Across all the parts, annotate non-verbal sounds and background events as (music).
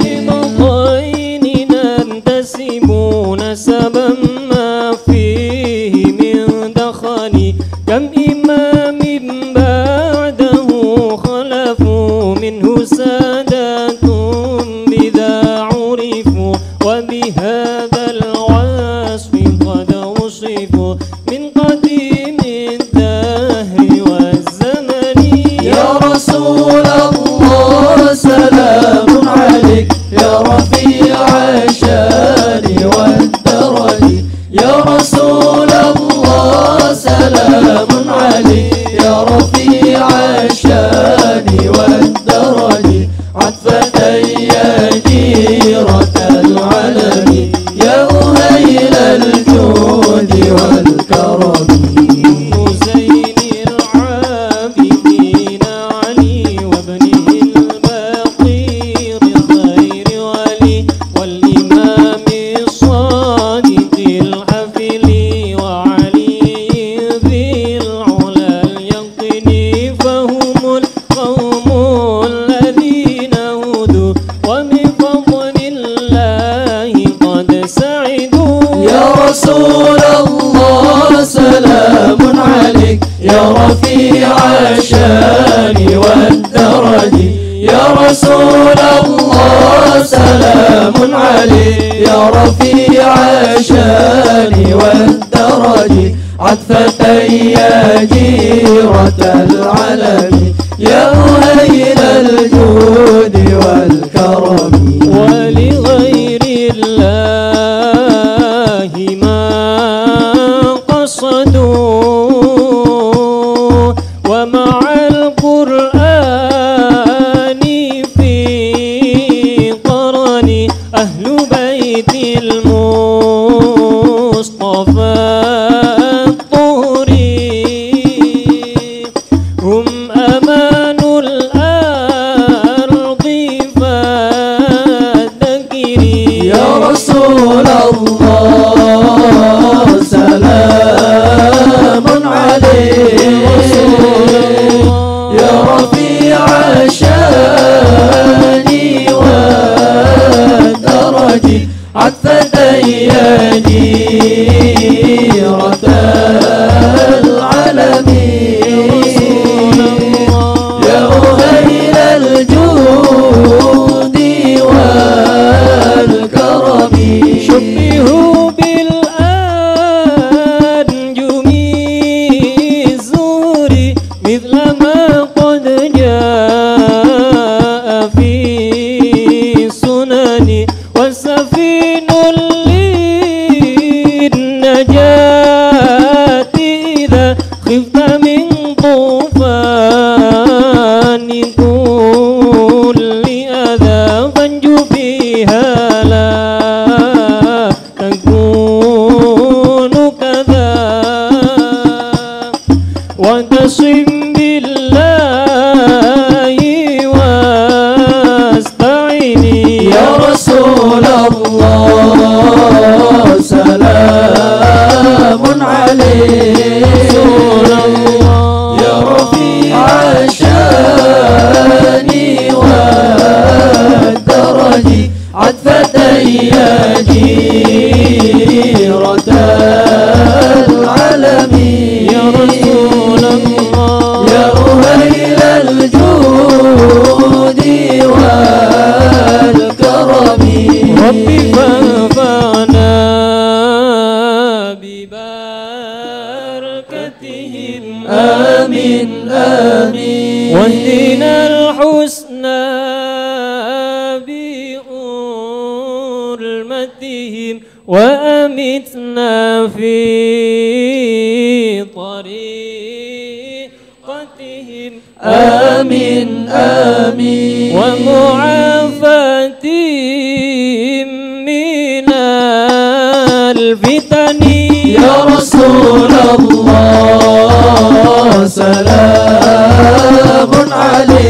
صدقين ننتسب نسبا ما فيه من دخل come. يا رسول الله سلام عليك يا رفيع الشأن والدرج عطفة يا جيرة العلم. يا مهين الجود والكرم. ولغير الله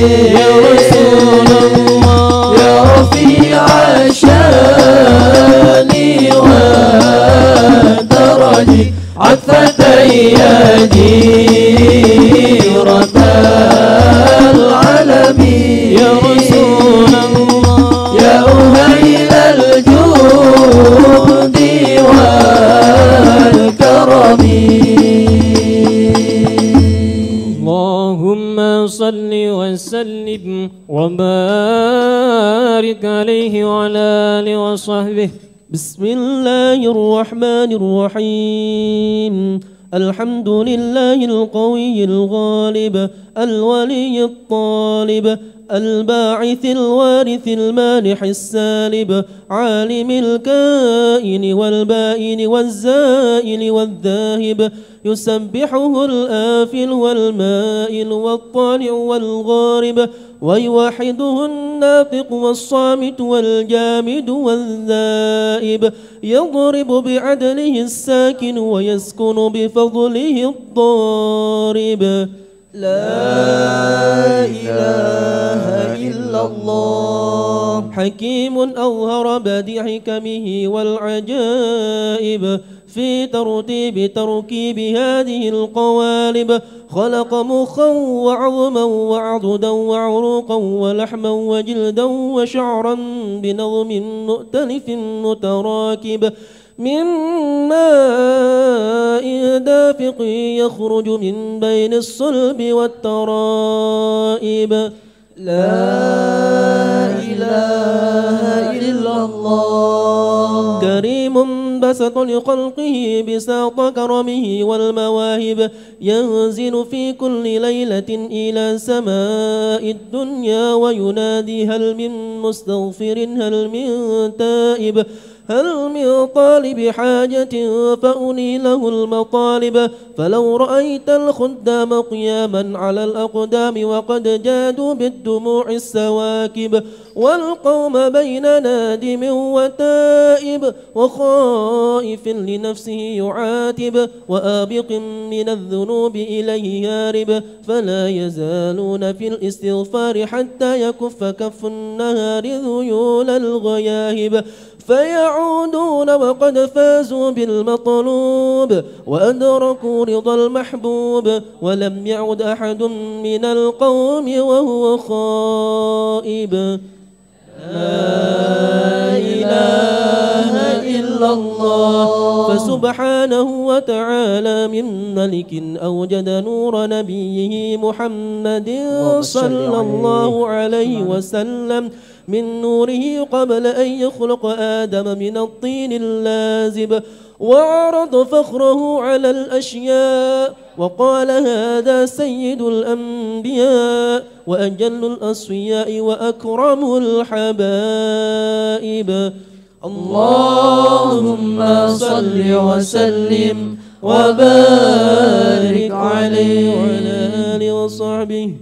yeah. الحمد لله القوي الغالب الولي الطالب الباعث الوارث المانح السالب عالم الكائن والبائن والزائل والذاهب يسبحه الآفل والمائل والطالع والغارب ويوحده الناطق والصامت والجامد والذائب يضرب بعدله الساكن ويسكن بفضله الضارب. لا إله إلا الله. حكيم أظهر بديع حكمه والعجائب. في ترتيب تركيب هذه القوالب. خلق مخا وعظما وعضدا وعروقا ولحما وجلدا وشعرا بنظم مؤتلف متراكب. من ماء دافق يخرج من بين الصلب والترائب. لا إله إلا الله. كريم بسط لخلقه بساط كرمه والمواهب ينزل في كل ليلة إلى سماء الدنيا وينادي هل من مستغفر هل من تائب؟ هل من طالب حاجة فأني له المطالب؟ فلو رأيت الخدام قياما على الأقدام وقد جادوا بالدموع السواكب والقوم بين نادم وتائب وخائف لنفسه يعاتب وآبق من الذنوب إليه يارب فلا يزالون في الاستغفار حتى يكف كف النهار ذيول الغياهب. فيعودون وقد فازوا بالمطلوب وأدركوا رضا المحبوب ولم يعد أحد من القوم وهو خائب. لا إله إلا الله. فسبحانه وتعالى من ملك أوجد نور نبيه محمد صلى الله عليه وسلم. من نوره قبل أن يخلق آدم من الطين اللازب وعرض فخره على الأشياء وقال هذا سيد الأنبياء وأجل الأصفياء وأكرم الحبائب. اللهم صل وسلم وبارك عليه وعلى آله وصحبه.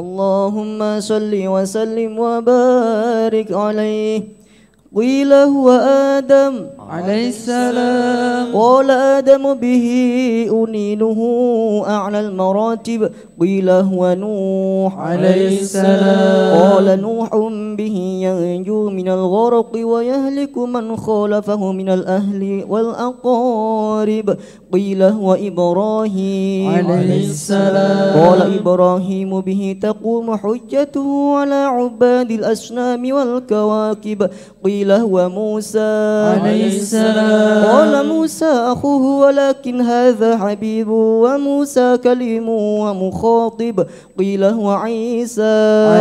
اللهم صل وسلم وبارك عليه. قيل هو آدم. عليه السلام. قال آدم به أنيله أعلى المراتب قيل هو نوح. عليه السلام. قال نوح به ينجو من الغرق ويهلك من خالفه من الأهل والأقارب قيل هو إبراهيم. عليه السلام. قال إبراهيم به تقوم حجته على عباد الأصنام والكواكب قيل هو موسى. عليه السلام. قال موسى أخوه ولكن هذا حبيب وموسى كليم ومخاطب. قيل هو عيسى.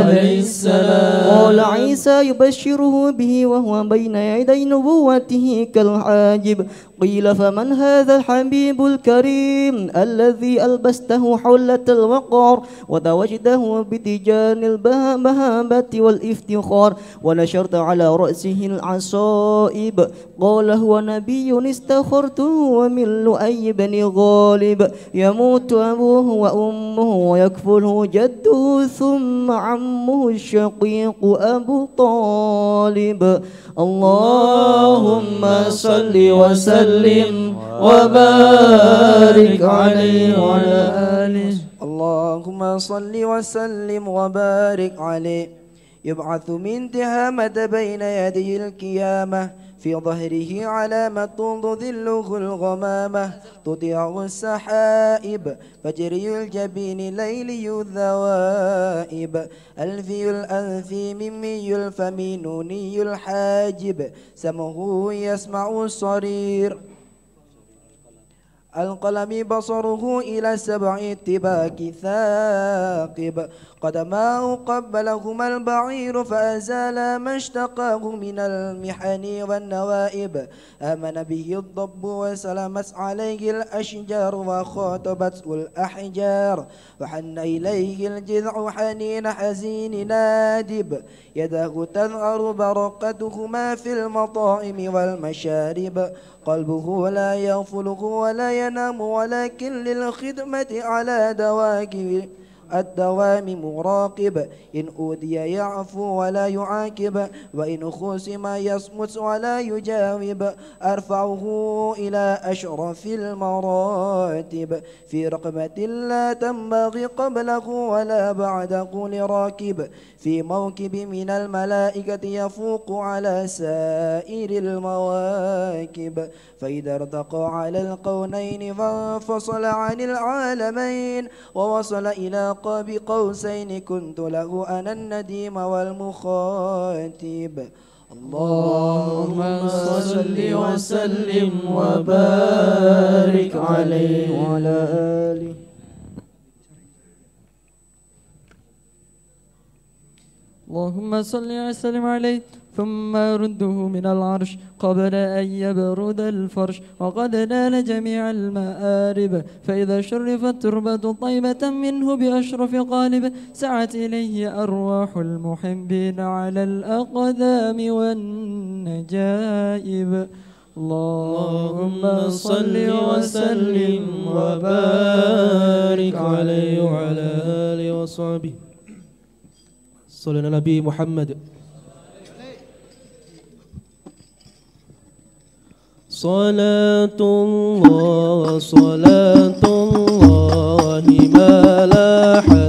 عليه السلام. قال عيسى يبشره به وهو بين يدي نبوته كالحاجب. قيل فمن هذا الحبيب الكريم الذي ألبسته حلة الوقار وتوجده بتجان البهابة والإفتخار ونشرت على رأسه العصائب قال هو نبي استخرته ومن لؤي بن غالب يموت أبوه وأمه ويكفله جده ثم عمه الشقيق أبو طالب اللهم صل وسلم وبارك عليه وعلى آله. اللهم صل وسلم وبارك عليه. يبعث من تهامة بين يدي القيامة في ظهره علامة تظله الغمامة تطيع السحائب فجري الجبين ليلي الذوائب. ألفي الأنف ممي الفم نوني الحاجب سمه يسمع الصرير. القلم بصره إلى سبع اتباك ثاقب. قدماه قبلهما البعير فأزال ما اشتقاه من المحن والنوائب. آمن به الضب وسلمت عليه الأشجار وخاطبته الأحجار. وحن إليه الجذع حنين حزين نادب. يده تنهر برقتهما في المطاعم والمشارب. قلبه لا يغفله ولا ينام ولكن للخدمة على دواكب الدوام مراقب. إن أودي يعفو ولا يعاقب. وإن خصم يصمت ولا يجاوب. أرفعه إلى أشرف المراتب. في رقبة لا تنبغي قبله ولا بعده لراكب في موكب من الملائكة يفوق على سائر المواكب. فإذا ارتقى على القونين فانفصل عن العالمين. ووصل إلى قاب قوسين كنت له أنا النديم والمخاطب. اللهم صل وسلم وبارك عليه وعلى آله. اللهم صل وسلم عليه. ثم رده من العرش قبل أن يبرد الفرش. وقد نال جميع المآرب. فإذا شرفت تربة طيبة منه بأشرف قالب سعت إليه أرواح المحبين على الأقدام والنجائب. اللهم صل وسلم وبارك عليه وعلى آله وصحبه. صلى على النبي محمد. صلاة الله صلاة الله ما لاحت كواكب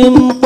Muslim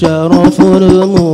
شرف المؤمنين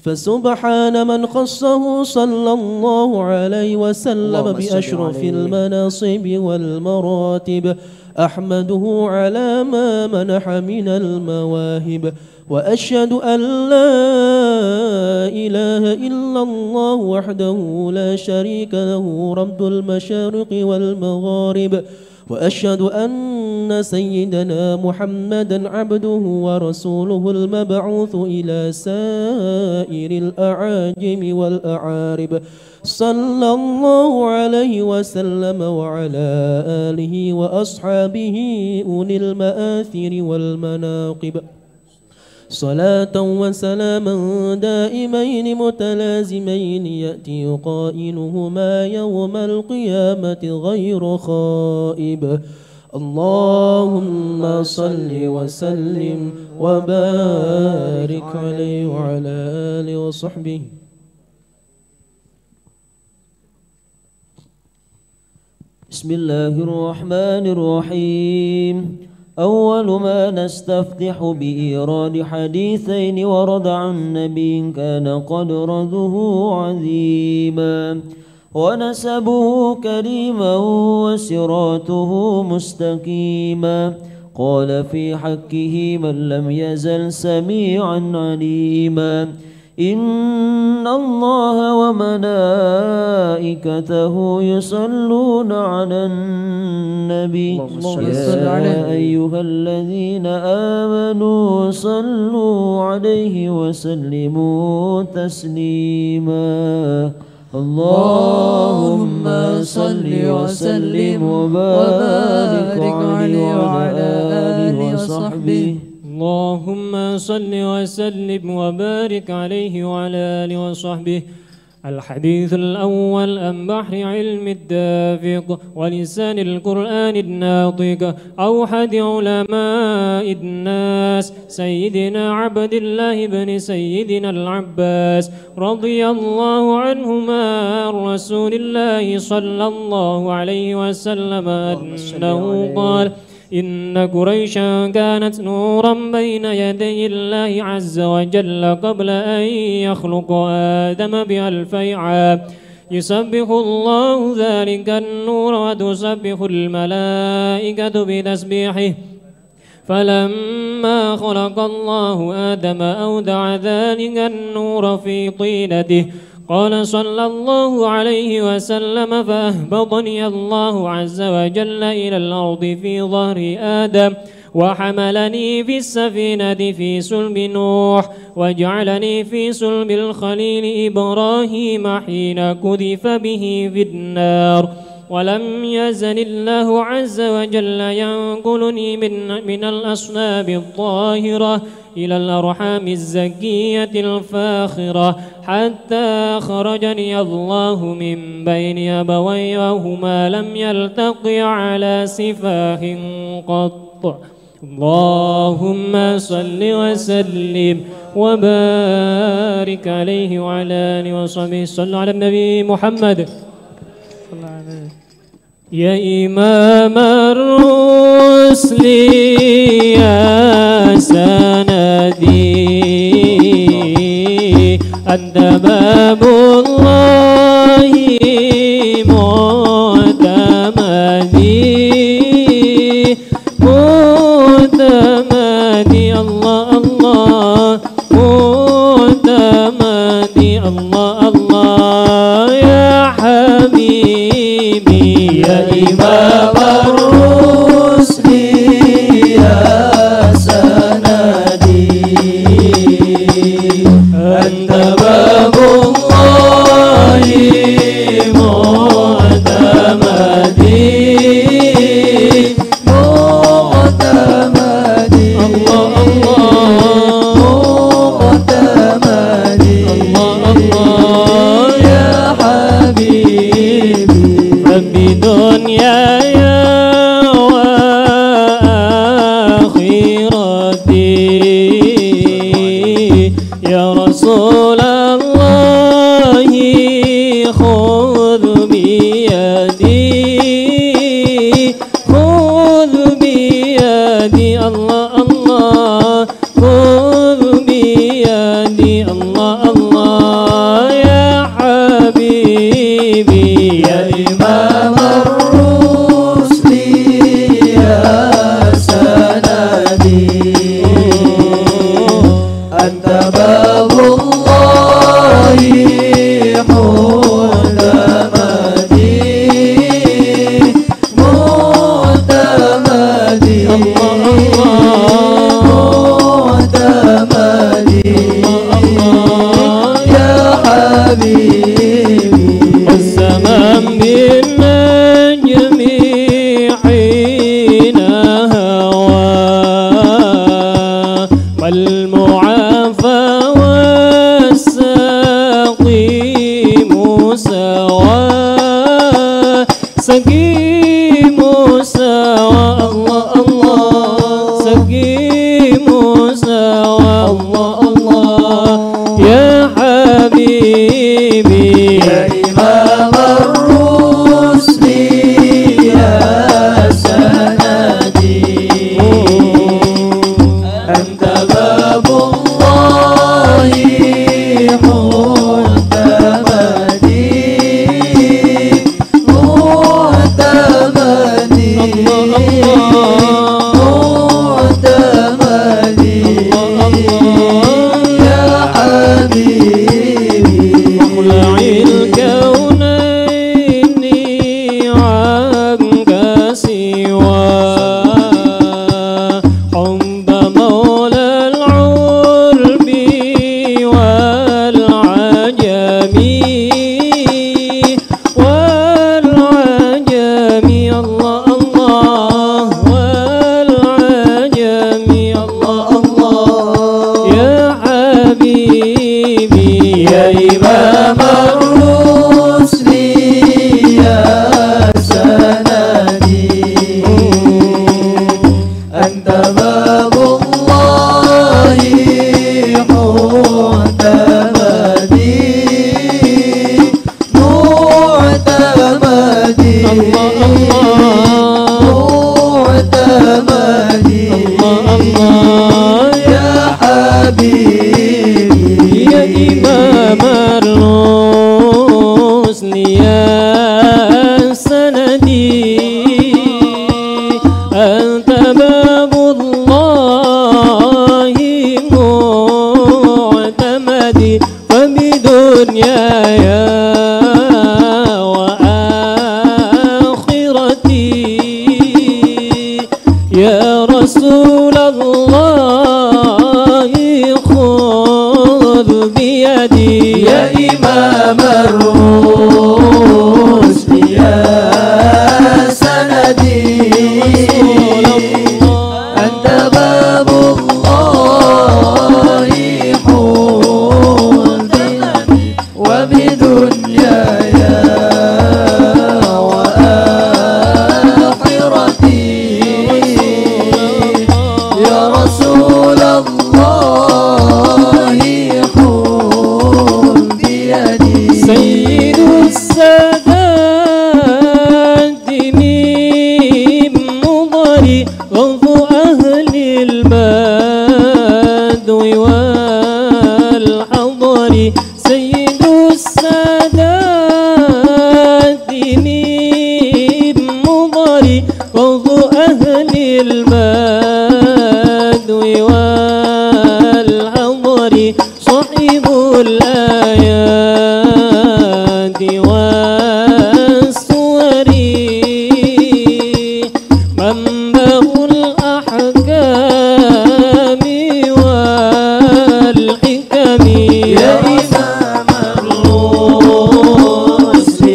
فسبحان من خصه صلى الله عليه وسلم بأشرف. المناصب والمراتب. أحمده على ما منح من المواهب. وأشهد أن لا إله إلا الله وحده لا شريك له. رب المشارق والمغارب. وأشهد أن سيدنا محمدا عبده ورسوله المبعوث إلى سائر الأعاجم والأعارب. صلى الله عليه وسلم وعلى آله وأصحابه أولي المآثر والمناقب. صلاة وسلاما دائمين متلازمين يأتي قائلهما يوم القيامة غير خائب. اللهم صل وسلم وبارك عليه وعلى آله وصحبه. بسم الله الرحمن الرحيم. أول ما نستفتح بإيراد حديثين ورد عن نبي كان قد رده عظيما. ونسبه كريما وسراته مستقيما. قال في حقه من لم يزل سميعا عليما. إن الله وملائكته يصلون على النبي. يا أيها الذين آمنوا صلوا عليه وسلموا تسليما اللهم صل وسلم وبارك عليه وعلى آله وصحبه اللهم صل وسلم وبارك عليه وعلى آله وصحبه. الحديث الأول عن بحر علم الدافق ولسان القرآن الناطق. أوحد علماء الناس سيدنا عبد الله بن سيدنا العباس رضي الله عنهما عن رسول الله صلى الله عليه وسلم أنه قال إن قريشا كانت نورا بين يدي الله عز وجل قبل أن يخلق آدم بألفي عام. يسبح الله ذلك النور وتسبح الملائكة بتسبيحه. فلما خلق الله آدم أودع ذلك النور في طينته. قال صلى الله عليه وسلم فأهبطني الله عز وجل إلى الأرض في ظهر آدم وحملني في السفينة في سلب نوح وجعلني في سلب الخليل إبراهيم حين كذف به في النار ولم يزل الله عز وجل ينقلني من من الأصناب الطاهرة إلى الأرحام الزكية الفاخرة حتى خرجني الله من بين أبوي وهما لم يلتقيا على سفاه قط. اللهم صل وسلم وبارك عليه وعلى آله وصحبه صلوا على النبي محمد يا إمام الرسل يا سندي. أنت باب الله معتمدي معتمدي الله الله. معتمدي الله.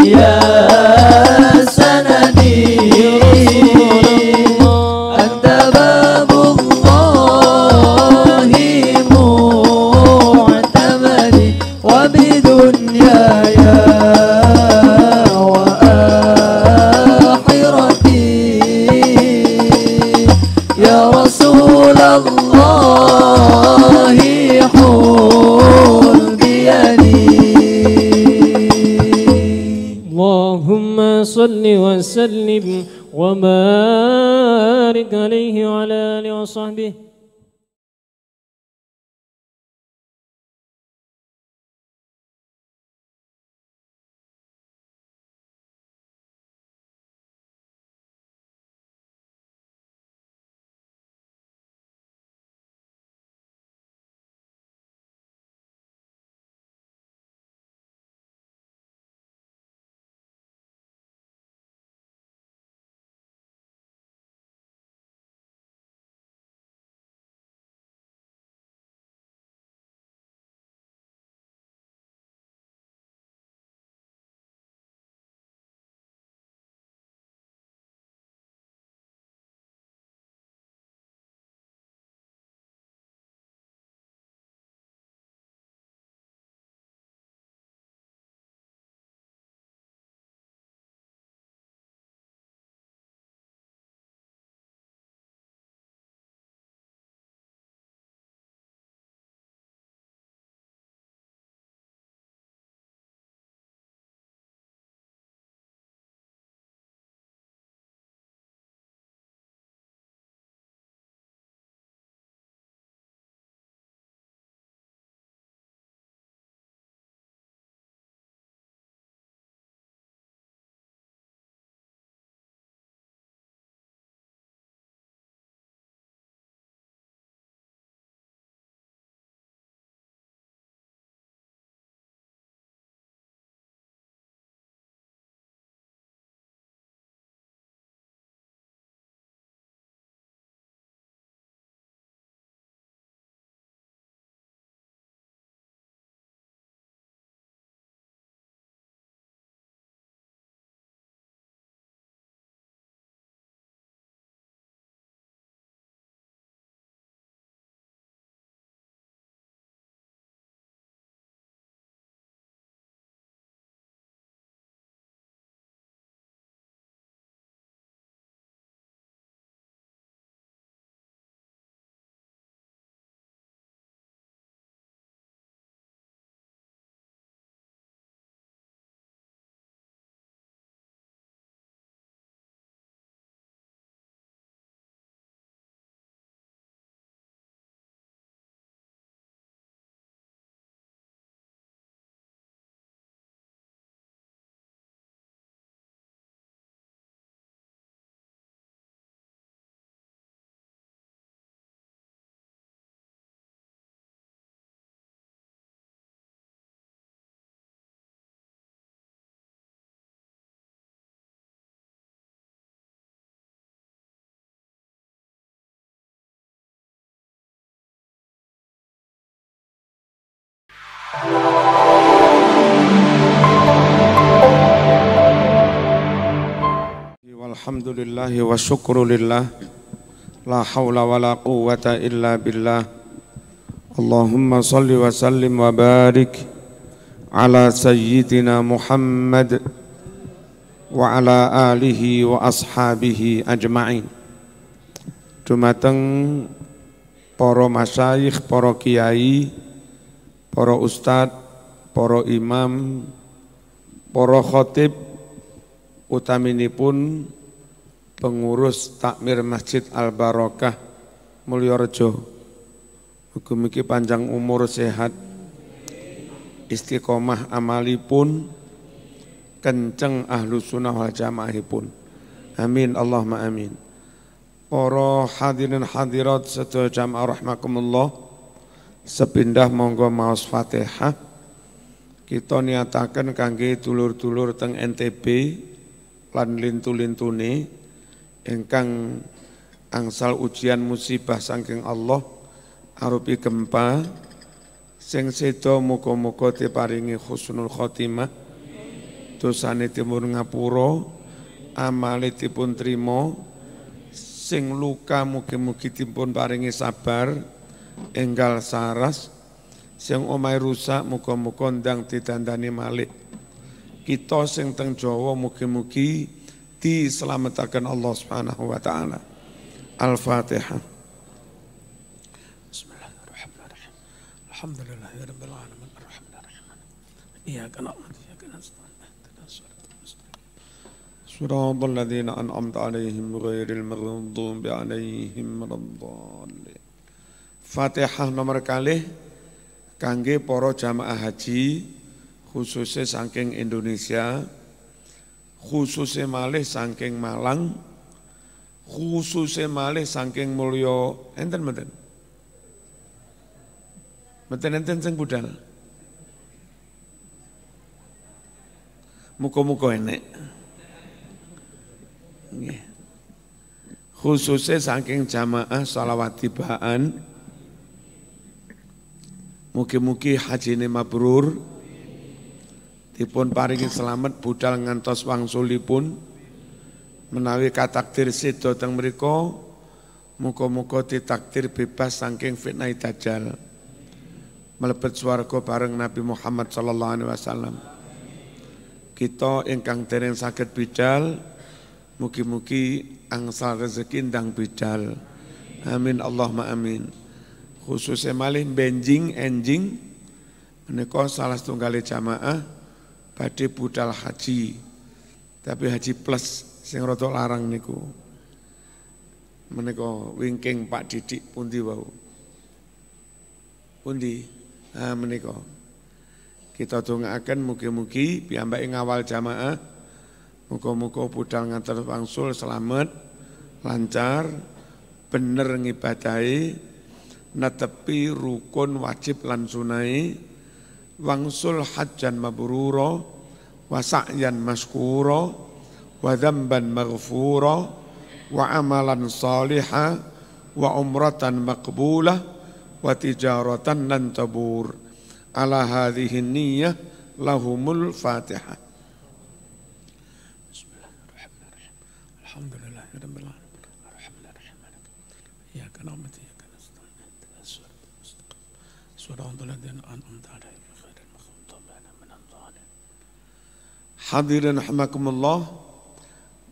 Yeah. Walhamdulillah wa syukrulillah. La hawla wa la quwwata illa billah. Allahumma salli wa sallim wa barik Ala sayyidina Muhammad Wa ala alihi wa ashabihi ajma'in. Dumateng Para masyayikh, para kiai Para ustadz, para imam Para khotib utaminipun pengurus takmir Masjid Al Barokah Mulyorejo. Mugi-mugi panjang umur sehat, istiqomah amalipun, kenceng ahlu sunnah wal jamaahipun. Amin Allahumma amin. Para hadirin hadirat sedaya jamaah rahmakumullah. Sepindah monggo maos Fatihah. Kita niataken kangge dulur-dulur teng NTB lan lintu-lintune ingkang angsal ujian musibah saking Allah arupi gempa sing sedo muga-muga diparingi husnul khotimah dosane timur ngapura amale dipun trima sing luka mugi-mugi dipun paringi sabar enggal saras sing omahe rusak muga-muga ndang didandani malih kita sing teng Jawa mugi-mugi diselamatkan Allah Subhanahu wa taala. Al-Fatihah. Bismillahirrahmanirrahim. Alhamdulillahirabbil alamin arrahmanirrahim. Iyyaka na'budu wa iyyaka nasta'in. Ihdinas siratal mustaqim. صراط الذين أنعمت عليهم غير المغضوب عليهم ولا الضالين. Fatihah nomor kali kangge para jamaah haji khususnya saking Indonesia, khususnya malih saking Malang, khususnya malih saking Mulyo, enten meten. Meten enten sing budal. Muka-muka enek. Nggih. Khususnya saking jamaah salawat tibaan, Mugi-mugi haji ini mabrur, dipun paringi selamat budal ngantos wangsulipun. Menawi katakdir sedo teng mriku muga-muga ditakdir bebas saking fitnah dajjal. Mlebet swarga bareng Nabi Muhammad sallallahu alaihi wasallam. Kita ingkang dereng saged bidal mugi-mugi angsal rezeki ndang bidal amin Allahumma amin khususnya malih benjing enjing menika salah setunggal jamaah badhe budal haji. Tapi haji plus sing rada larang niku. Menika wingking Pak Didik pundi wau. Pundi? Ah menika. Kita dongaaken mugi-mugi piyambake ngawal jamaah muga-muga budal ngantos wangsul selamat, lancar, bener ngibadahi, netepi rukun wajib lan sunai, wangsul hajjan mabrura wa sa'yan maskura wa wa amalan saliha wa umratan maqbulah wa tijaratan lan tabur. Ala hadhihi niyyah lahumul fatihah Bismillahirrahmanirrahim. Alhamdulillahirabbil alamin. Arrahmanirrahim. Iyyaka na'budu wa iyyaka nasta'in. Ihdinas siratal mustaqim. 'Alaihim ghairil maghdubi 'alaihim waladdallin. Hadirin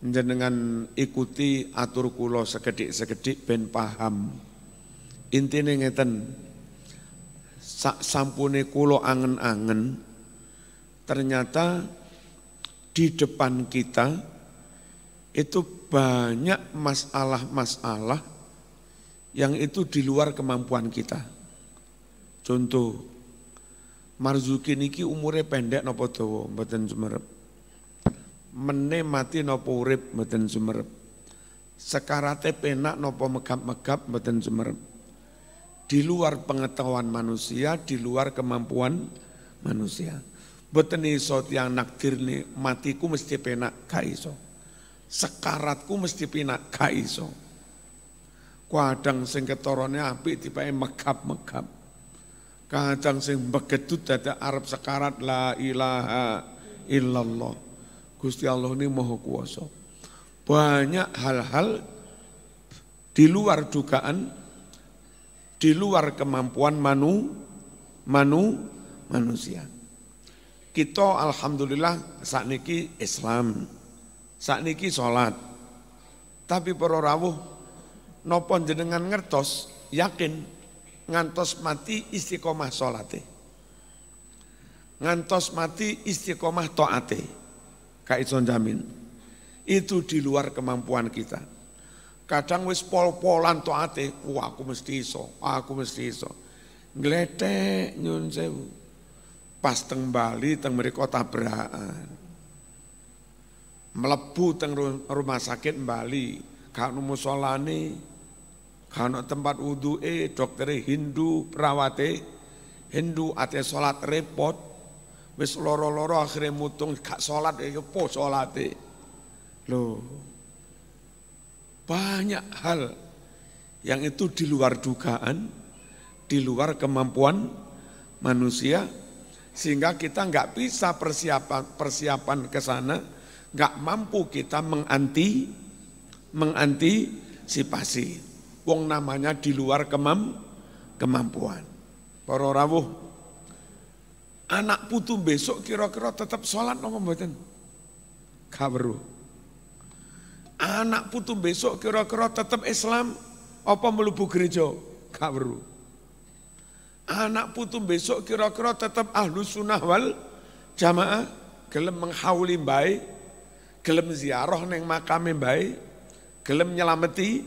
jenengan ikuti atur kula sekedik-sekedik ben paham. Intine ngeten. Sak sampune kula angen-angen ternyata di depan kita itu banyak masalah-masalah yang itu di luar kemampuan kita. Contoh, Marzuki niki umure pendek napa dawa mboten sumerep. Mene mati napa urip mboten sumerep. Sekarate penak napa megap-megap mboten sumerep. Di luar pengetahuan manusia, di luar kemampuan manusia. Mboten iso tiyang nakdir nih matiku mesti penak gak iso. Sekaratku mesti penak gak iso. Kadang sing ketorone apik dipae megap-megap. Kadang sing begedut dada Arab sekarat la ilaha illallah. Gusti Allah ini maha kuasa. Banyak hal-hal di luar dugaan, di luar kemampuan manu, manu, manusia. Kita alhamdulillah saat niki Islam, saat niki sholat. Tapi para rawuh, nopo jenengan ngertos, yakin ngantos mati istiqomah sholate. Ngantos mati istiqomah toate. Kaison jamin. Itu di luar kemampuan kita. Kadang wis pol-polan toate, wah aku mesti iso, aku mesti iso. Ngletek nyun sewu. Pas teng Bali, teng mereka tabrakan. Melebu teng rumah sakit Bali, kanu musolane, kanu tempat wudhu eh dokter Hindu perawate Hindu ate sholat repot wis loro-loro akhirnya mutung gak sholat eh po sholate? Loh banyak hal yang itu di luar dugaan di luar kemampuan manusia sehingga kita nggak bisa persiapan persiapan ke sana nggak mampu kita menganti mengantisipasi wong namanya di luar kemam, kemampuan. Para rawuh, anak putu besok kira-kira tetap sholat apa mboten? Gak Anak putu besok kira-kira tetap Islam apa melebu gereja? Gak Anak putu besok kira-kira tetap ahlu sunnah wal jamaah gelem menghauli baik, gelem ziarah neng makame baik, gelem nyelameti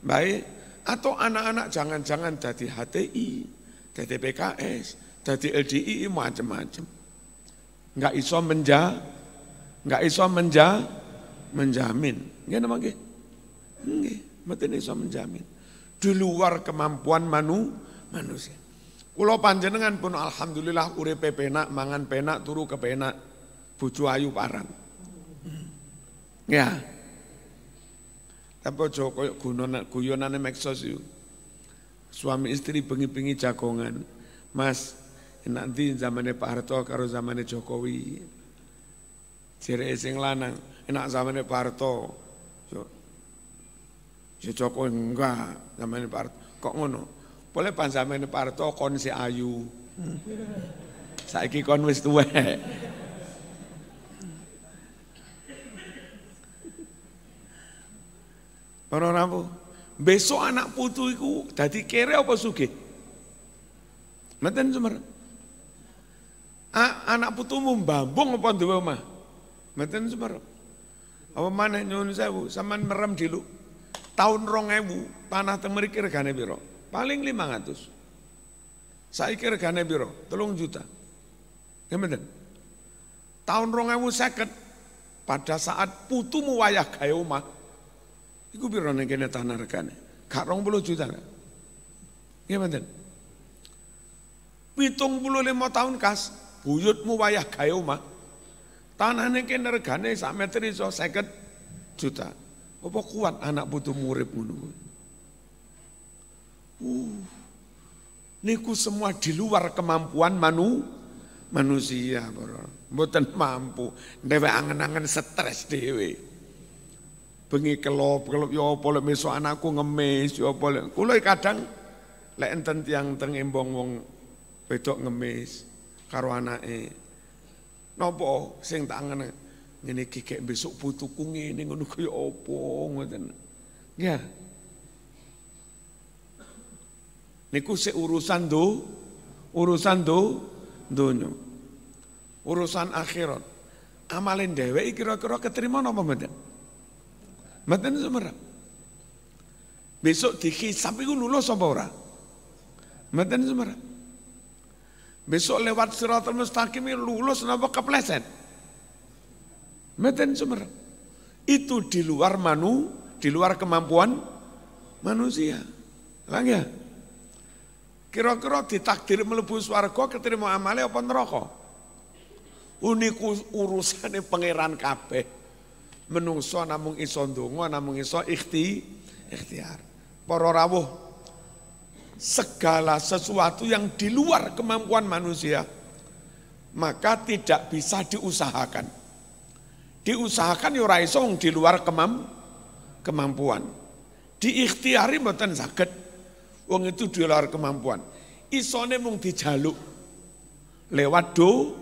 baik, atau anak-anak jangan-jangan jadi HTI, jadi PKS, jadi LDI macam-macam. Enggak iso menja, enggak iso menja, menjamin. Nggih nama nggih? Nggih, mboten iso menjamin. Di luar kemampuan manu, manusia. Kulo panjenengan pun alhamdulillah uripe penak, mangan penak, turu ke penak, bojo ayu parang. Ya, tapi aja kaya guyonane meksos itu. Suami istri bengi-bengi jagongan. Mas, nanti zamannya Pak Harto karo zamannya Jokowi. Jere sing lanang, enak zamannya Pak Harto. Ya Jokowi enggak, zamannya Pak Harto. Kok ngono? Boleh pan zamannya Pak Harto kon si ayu. Saiki kon wis tuwek. Para rabu. Besok anak putu iku dadi kere apa sugih? Meten sumer. anak putumu mbambung apa duwe omah? Meten sumer. Apa maneh nyuwun sewu, sampean merem dilu. Tahun 2000 tanah teng mriki regane piro? Paling 500. Saiki regane piro? 3 juta. Nggih Tahun 2050 pada saat putumu wayah gawe omah Iku piro ning kene tanah regane? Gak 20 juta kan? Nggih mboten. 75 tahun kas, buyutmu wayah gawe omah. Tanahnya kene regane sak meter iso 50 juta. Apa kuat anak putu murid ngono Uh, niku semua di luar kemampuan manu, manusia, bro. Mboten mampu. Dewe angen-angen stres dewe bengi kelop kelop yo ya apa lek mesok anakku ngemis? Yo ya apa lek? Kadang lek enten tiang teng embong wong wedok ngemis karo anake. Napa? Sing tak ngene iki kek besok putuku ngene ngono kaya apa? Ngoten. Ya. Niku se urusan do urusan do donya. Urusan akhirat. Amalin dheweke kira-kira keterima napa mboten Mboten sumerep. Besok dihisab iku lulus apa ora? Mboten sumerep. Besok lewat siratal mustaqim lulus napa kepleset? Mboten sumerep. Itu di luar manu, di luar kemampuan manusia. Lang ya? Kira-kira ditakdir melebu swarga keterima amale apa neraka? Uniku urusane pangeran kabeh menungso namung iso ndonga namung iso ikhti ikhtiar para rawuh segala sesuatu yang di luar kemampuan manusia, maka tidak bisa diusahakan. Diusahakan ya ora iso di luar kemam, kemampuan. Diikhtiari mboten saged. Wong itu di luar kemampuan. Isone mung dijaluk. Lewat do,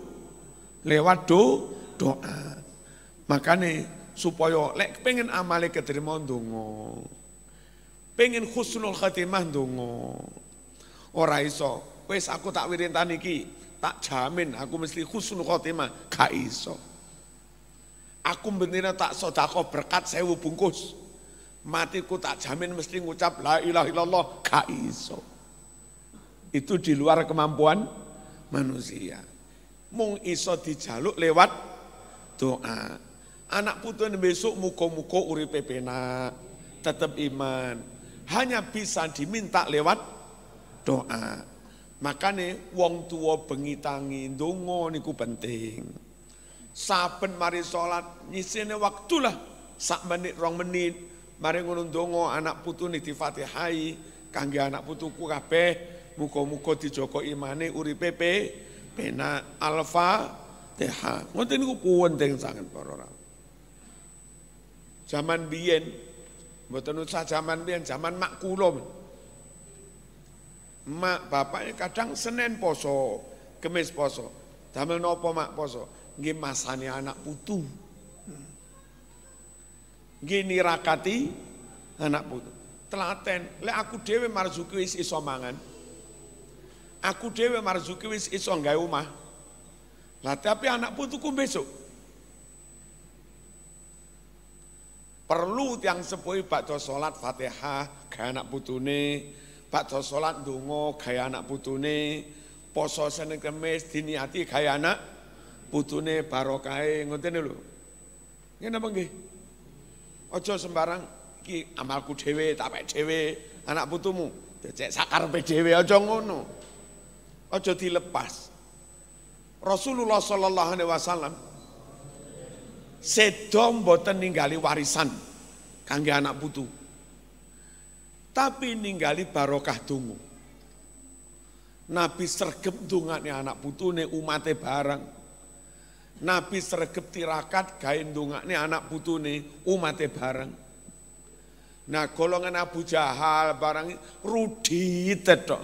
lewat do, doa. Makanya supaya lek pengen amale keterima ndonga. Pengen khusnul khatimah ndonga. Ora iso. Wis aku tak wirintan iki, tak jamin aku mesti khusnul khatimah, gak iso. Aku bener tak sedekah berkat sewu bungkus. Matiku tak jamin mesti ngucap la ilaha illallah, gak iso. Itu di luar kemampuan manusia. Mung iso dijaluk lewat doa. Anak putu besok muko-muko uripe penak, tetap iman. Hanya bisa diminta lewat doa. Makanya wong tua bengi tangi dongo niku penting. Saben mari sholat nyisine waktulah sak menit rong menit mari ngono dongo anak putu nih difatihai kangge anak putuku kabeh muga-muga dijogo imane uripe pe penak alfa teha. Ngoten niku penting sangat para orang. Zaman biyen mboten usah zaman biyen, zaman mak kula. Mak bapaknya kadang Senin poso, Kemis poso. Damel nopo mak poso? Nggih masane anak putu. Nggih nirakati anak putu. Telaten, lek aku dhewe marzuki wis iso mangan. Aku dhewe marzuki wis iso gawe omah. Lah tapi anak putuku besok. Perlu tiang sepuhi bakso sholat fatihah gaya anak putune, bakso sholat dungo gaya anak putune, poso seneng kemis diniati gaya anak putune barokai ngoten lho. Ngene apa nggih? Aja sembarang iki amalku dhewe tak pek dhewe anak putumu. Cek sakarepe dhewe aja ngono. Aja dilepas. Rasulullah sallallahu alaihi wasallam sedo mboten ninggali warisan kangge anak putu. Tapi ninggali barokah dungu. Nabi sregep dungane anak putune umate barang. Nabi sregep tirakat gawe dungane anak putune umate barang. Nah golongan Abu Jahal barang rudi tetok.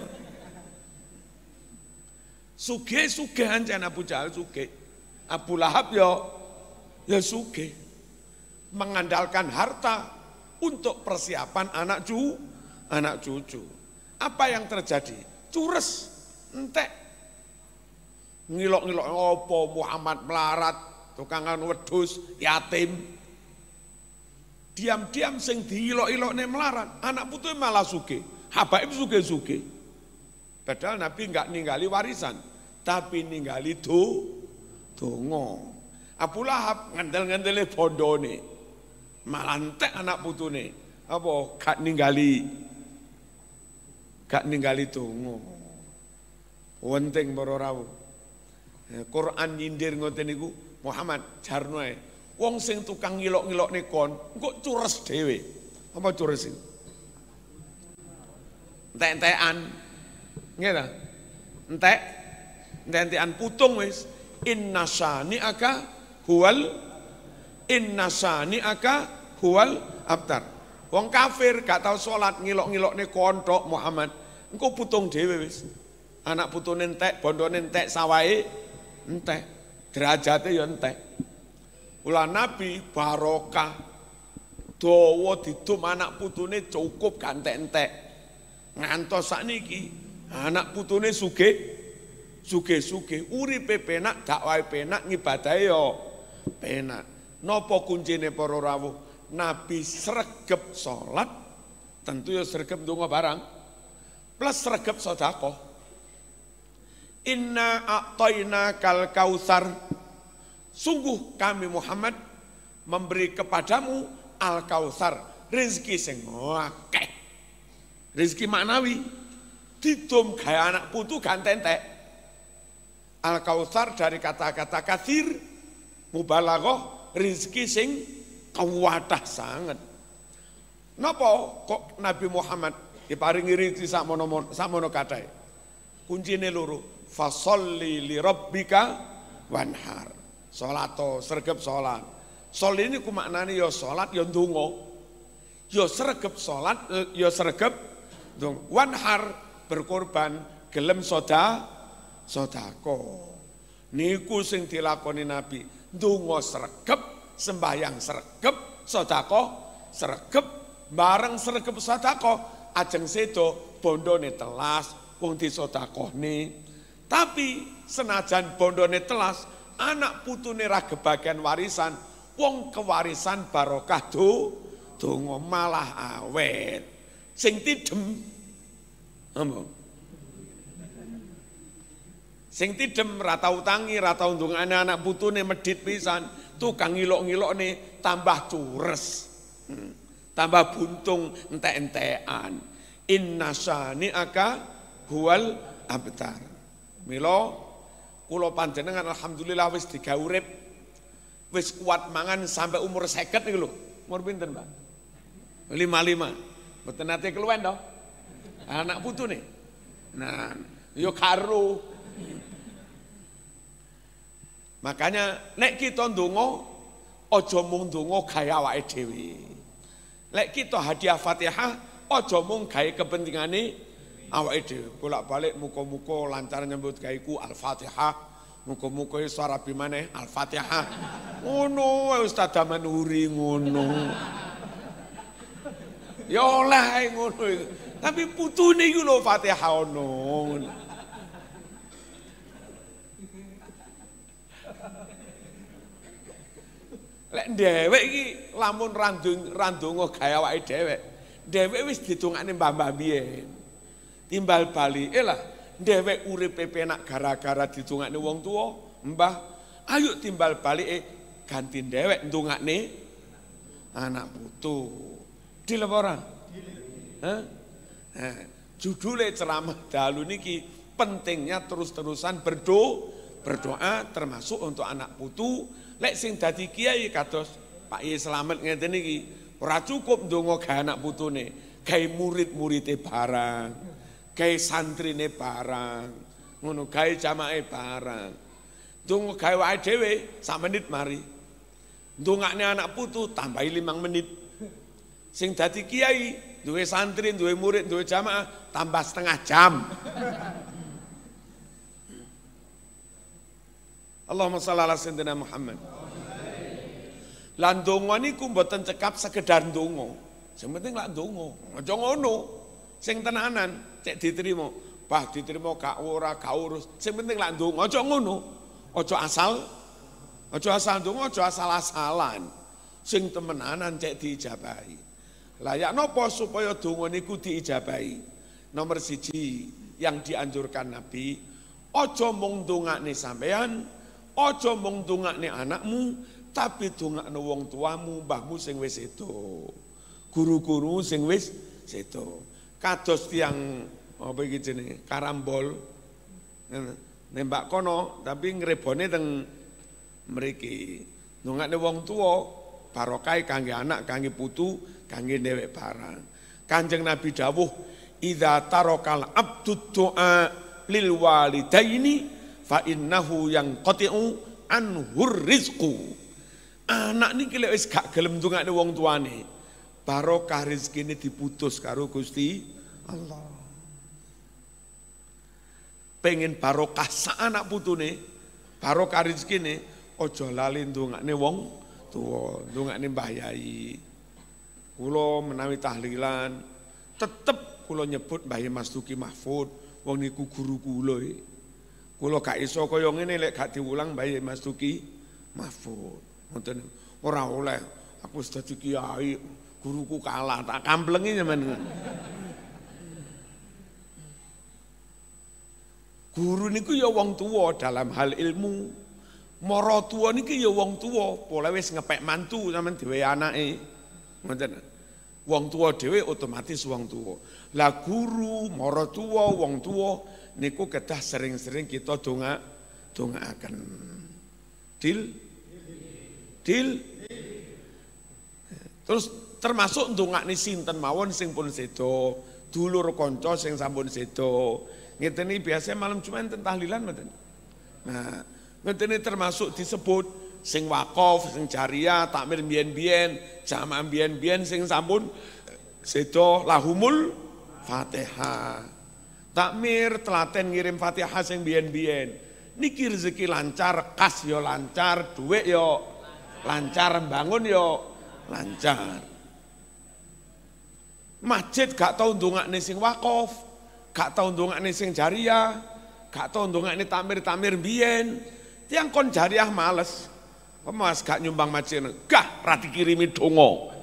Suge-suge ancen Abu Jahal suge. Abu Lahab ya ya suge. Mengandalkan harta untuk persiapan anak cu, anak cucu. Apa yang terjadi? Cures, entek. Ngilok-ngilok opo Muhammad melarat, tukangan wedus, yatim. Diam-diam sing diilok-ilok nih melarat, anak putu malah suge. Habaib suge-suge. Padahal Nabi enggak ninggali warisan tapi ninggali do dongo. Abu Lahab ngandel-ngandele bondone. Malantek anak putune. Apa gak ninggali gak ninggali dongo. Penting para. Ya, Quran nyindir ngoten niku Muhammad jarno ae. Wong sing tukang ngilok-ngilokne kon, kok cures dhewe. Apa cures iki? Entek-entekan. Nggih ta? Entek Gantian putung wis inna aka huwal inna aka huwal abtar. Wong kafir gak tau salat ngilok-ngilokne kontok Muhammad. Engko putung dhewe wis. Anak putune entek, bondone entek, sawahe entek. Derajate ya entek. Ula Nabi barokah. Dawa didum anak putune cukup gak entek-entek. Ngantos sakniki anak putune sugih suge-suge uripe penak dakwahe penak ngibadahe yo penak napa kuncine para rawuh? Nabi sregep salat tentu ya sregep ndonga barang plus sregep sedekah. Inna a'tayna kal kausar. Sungguh kami Muhammad memberi kepadamu al kausar rezeki sing akeh. Rezeki maknawi didum gaya anak putu gantentek Al Kautsar dari kata-kata kathir mubalaghah rizki sing kawadah sangat. Napa kok Nabi Muhammad diparingi rezeki sakmono sakmono kathah. Kuncine loro, fasolli li rabbika wanhar. Salato sregep salat. Sol ini ku maknane ya salat ya ndonga. Ya sregep salat ya sregep. Wanhar berkorban gelem soda sodako. Niku sing dilakoni Nabi. Ndonga sregep, sembahyang sregep, sodako sregep, bareng sregep sodako, ajeng sedo bondone telas, wong disodakohne. Tapi senajan bondone telas, anak putune ra kebagian warisan, wong kewarisan barokah do donga malah awet. Sing tidem apa? Sing tidem ra tau tangi, ra tau ndongane anak putune medit pisan, tukang ngilok-ngilokne tambah cures. Hmm. Tambah buntung entek-entekan. Inna aka huwal abtar. Milo kula panjenengan alhamdulillah wis urip wis kuat mangan sampai umur 50 niku lho. Umur pinten, Pak? 55. Mboten nate keluwen to. Anak putune. Nah, yo karo Makanya nek kita ndonga aja mung ndonga gawe awake dhewe. Lek kita hadiah Fatihah aja mung gawe kepentingane awake dhewe. Bolak-balik muka-muka lancar nyambut gaweku Al-Fatihah. Muka-muka iso rabi maneh Al-Fatihah. Ngono wae Ustaz Manuri ngono. Ya oleh ngono. Tapi putune iku lho Fatihah ono. Lek dhewek iki lamun randung randonga gawe awake dhewek, dhewek wis ditungakne mbah-mbah biyen. Timbal bali, lah dhewek uripe penak gara-gara ditungakne wong tua, mbah, ayo timbal balik eh ganti dhewek ndongakne anak putu. Dil apa ora? Hah? Nah, judule ceramah dalu niki pentingnya terus-terusan berdoa, berdoa termasuk untuk anak putu Lek sing dadi kiai kados Pak Yai Slamet ngeten iki ora cukup ndonga gawe anak putune, gawe murid-muride barang, gawe santrine barang, ngono gawe jamaah barang. Ndonga gawe wae dhewe sak menit mari. Ndongakne anak putu tambahi limang menit. Sing dadi kiai, duwe santri, duwe murid, duwe jamaah tambah setengah jam. Allahumma shalli ala sayyidina Muhammad. Lan donga niku mboten cekap sekedar donga. Sing penting lak donga. Aja ngono. Sing tenanan cek diterima. Bah diterima gak ora gak urus. Sing penting lak donga. Aja ngono. Aja asal aja asal donga, aja asal-asalan. Sing temenanan cek diijabahi. Layak nopo supaya donga niku diijabahi? Nomor siji yang dianjurkan Nabi, ojo mung dongakne sampean, Ojo mung dongakne anakmu, tapi dongakne wong tuamu, mbahmu sing wis sedo. Guru-guru sing wis sedo. Kados tiang apa iki jenenge? Karambol. Nembak kono tapi ngrebone teng mriki. Dongakne wong tua barokah kangge anak, kangge putu, kangge dewek barang. Kanjeng Nabi dawuh, "Idza tarakal abdu du'a lil walidaini fa innahu yang qati'u anhur rizqu. Anak niki lek wis gak gelem ndongakne wong tuane, barokah rezekine diputus karo Gusti Allah. Pengen barokah sak anak putune, barokah rezekine aja lali ndongakne wong tuwa, ndongakne Mbah Yai. Kula menawi tahlilan tetep kula nyebut Mbah Mas Tuki Mahfud, wong niku guru kula. Kula gak iso kaya ngene lek gak diulang bae Mas Tuki Mahfud. Ngoten ora oleh aku wis dadi kiai, guruku kalah, tak kamplengi sampean. Guru niku ya wong tua dalam hal ilmu. Mara tua niki ya wong tua, pola wis ngepek mantu sampean dhewe anake. Ngoten. Wong tua dhewe otomatis wong tua. Lah guru, mara tua, wong tua niku kedah sering-sering kita donga akan Dil? Dil? Terus termasuk nih sinten mawon sing pun sedo, dulur konco sing sampun sedo. Ngeten iki biasa malam Jumat enten tahlilan mboten. Nah, ngeten termasuk disebut sing wakaf, sing jariah, takmir biyen-biyen, jamaah biyen-biyen sing sampun sedo lahumul Fatihah. Takmir telaten ngirim Fatihah sing biyen-biyen. Niki rezeki lancar, kas yo lancar, duit yo lancar, bangun yo lancar. Masjid gak tau ndongakne sing wakaf, gak tau ndongakne sing jariah, gak tau ndongakne tamir-tamir biyen. Tiang kon jariah males. Mas gak nyumbang masjid, gah rati kirimi donga.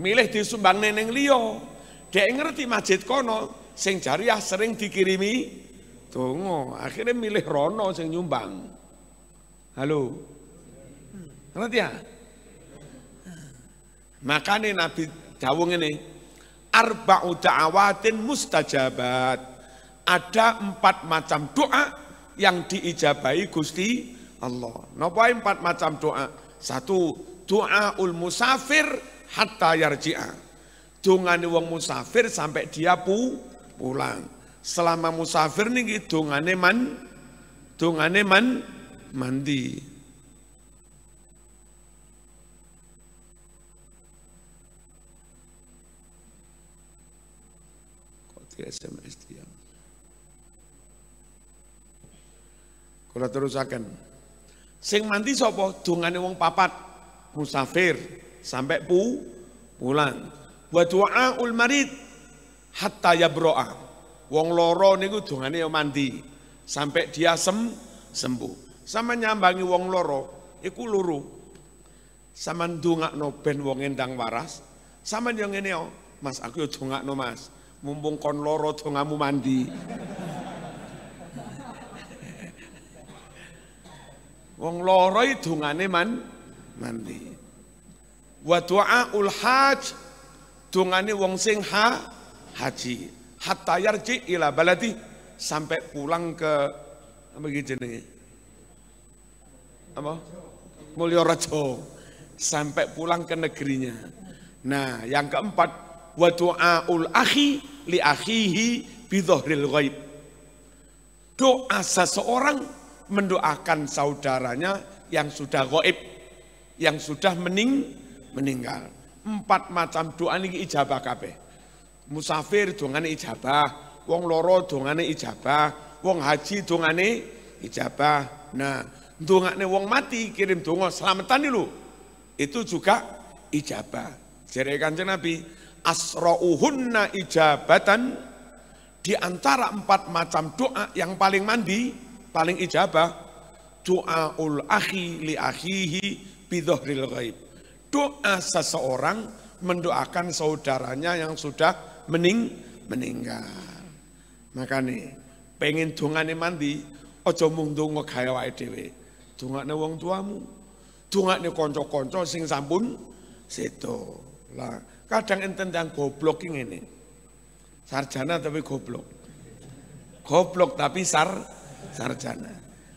Milih disumbang neneng liya. Dek ngerti masjid kono sing jariah sering dikirimi donga. Akhirnya milih rono sing nyumbang. Halo. Ngerti ya? Makanya Nabi dawuh ngene, arba'u da'awatin mustajabat. Ada empat macam doa yang diijabahi Gusti Allah. Napa empat macam doa? Satu, doa ul musafir hatta yarji'a. Dongane wong musafir sampai dia pu, pulang. Selama musafir niki dongane man dongane man mandi. di SMS dia. Kalau sing mandi sapa? Dungane wong papat, musafir sampai pu pulang. Wa du'aul marid hatta yabro'a. Wong loro niku dungane yo mandi sampai dia sem sembuh. Sama nyambangi wong loro iku luru. Sama ndongakno ben wong endang waras. Sama yo ngene yo, Mas aku yo dongakno Mas mumpung kon loro dongamu mandi. (laughs) Wong loro dongane man mandi. Wa du'aul haj dongane wong sing ha haji. Hatta yarji ila baladi sampai pulang ke apa gitu jenenge? Apa? Mulyo Rejo sampai pulang ke negerinya. Nah, yang keempat wa du'aul akhi li akhihi bidhahril ghaib. Doa seseorang mendoakan saudaranya yang sudah gaib, yang sudah mening meninggal. Empat macam doa ini ijabah kabeh. Musafir dongane ijabah, wong loro dongane ijabah, wong haji dongane ijabah. Nah, dongane wong mati kirim donga selamatan lho. Itu juga ijabah. Jere Kanjeng Nabi, asra'uhunna ijabatan di antara empat macam doa yang paling mandi, paling ijabah, doaul akhi li akhihi bidhahril ghaib. Doa seseorang mendoakan saudaranya yang sudah mening meninggal. Makanya pengen dongane mandi, aja mung donga gawe awake dhewe. Dongane wong tuamu. Dongane kanca-kanca sing sampun sedo. Lah, kadang enten yang goblok ini. Sarjana tapi goblok. Goblok tapi sar sarjana.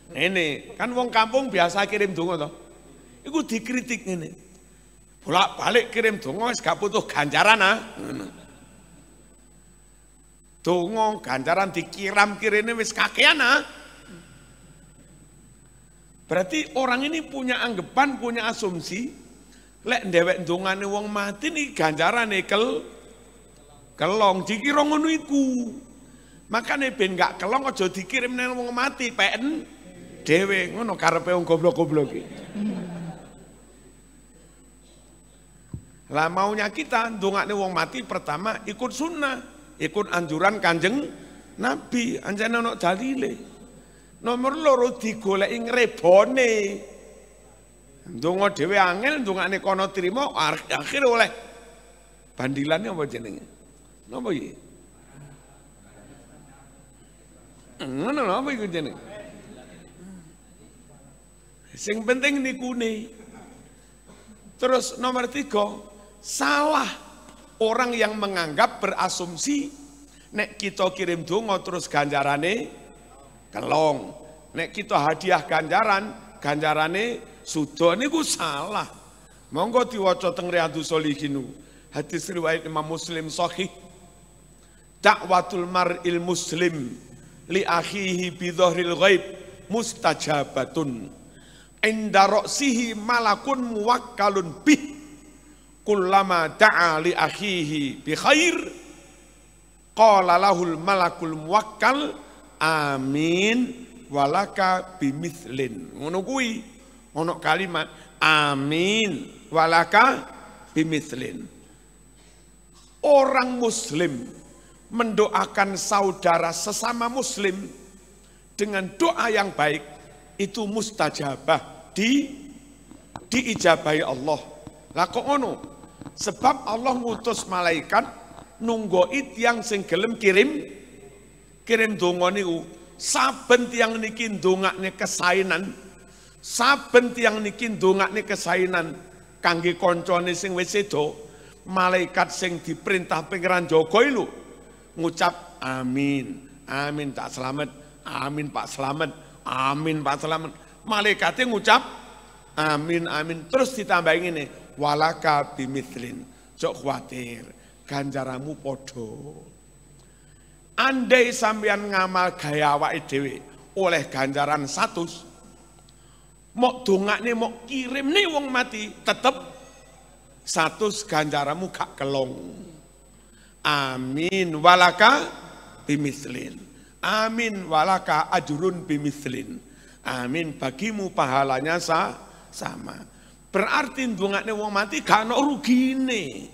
Ini kan wong kampung biasa kirim donga toh. Iku dikritik ini. Bolak balik kirim donga wis gak butuh ganjaran ah. Donga ganjaran dikiram kirine wis kakean ah. Berarti orang ini punya anggapan, punya asumsi, lek ndewek dongane wong mati nih ganjarane kel kelong dikira ngono iku. Makane ben gak kelong aja dikirim nang wong mati pen dhewe ngono karepe wong goblok-goblok. Lah maunya kita ndongakne wong mati pertama ikut sunnah, ikut anjuran Kanjeng Nabi, anjane ono dalile. Nomor loro digoleki ngrebone. Ndonga dhewe angel, ndongane kono trima, akhir oleh bandilane apa jenenge? Napa iki? Ngono lho apa iku jenenge? Sing penting nikune. Terus nomor tiga, salah orang yang menganggap berasumsi nek kita kirim donga terus ganjarane kelong. Nek kita hadiah ganjaran, ganjarane sudo niku salah. Monggo diwaca teng Riyadhus Shalihin. Hadis riwayat Imam Muslim sahih dakwatul mar'il muslim li akhihi bi dhahril ghaib mustajabatun inda malakun muwakkalun bih kullama da'a li akhihi bi khair qala lahul malakul muwakkal amin walaka bimithlin ngono kuwi ono kalimat amin walaka bimithlin orang muslim mendoakan saudara sesama muslim dengan doa yang baik itu mustajabah di diijabahi Allah. Lah kok ngono? Sebab Allah ngutus malaikat nunggu it yang sing gelem kirim kirim donga niku. Saben tiang niki ndongakne kesainan saben tiang niki ndongakne kesainan. Kangge koncone sing wis malaikat sing diperintah pengiran jaga lho ngucap amin amin tak selamat amin Pak selamat amin Pak selamat. Malaikatnya ngucap amin amin. Terus ditambah ini walaka bimithlin jok khawatir ganjaramu podo andai sampean ngamal gaya awake dhewe oleh ganjaran mau dongakne mau kirim nih wong mati tetep satu ganjaramu gak kelong. Amin. Walaka bimislin amin. Walaka ajurun bimislin amin. Bagimu pahalanya sa sama berarti dongakne wong mati gak ono rugine.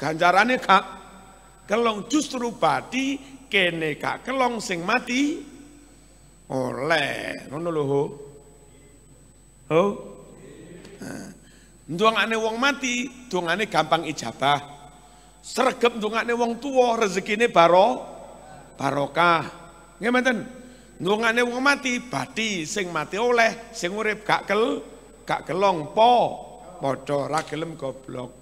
Ganjarane gak kelong justru badi kene gak kelong sing mati. Oleh ngono lho ho. Ho. Nah, wong mati dongane gampang ijabah. Sregep ndongane wong tuwa rezekine baro barokah. Nggih mboten? Wong mati badi sing mati oleh sing urip gak kel gak kelong po padha ra gelem goblok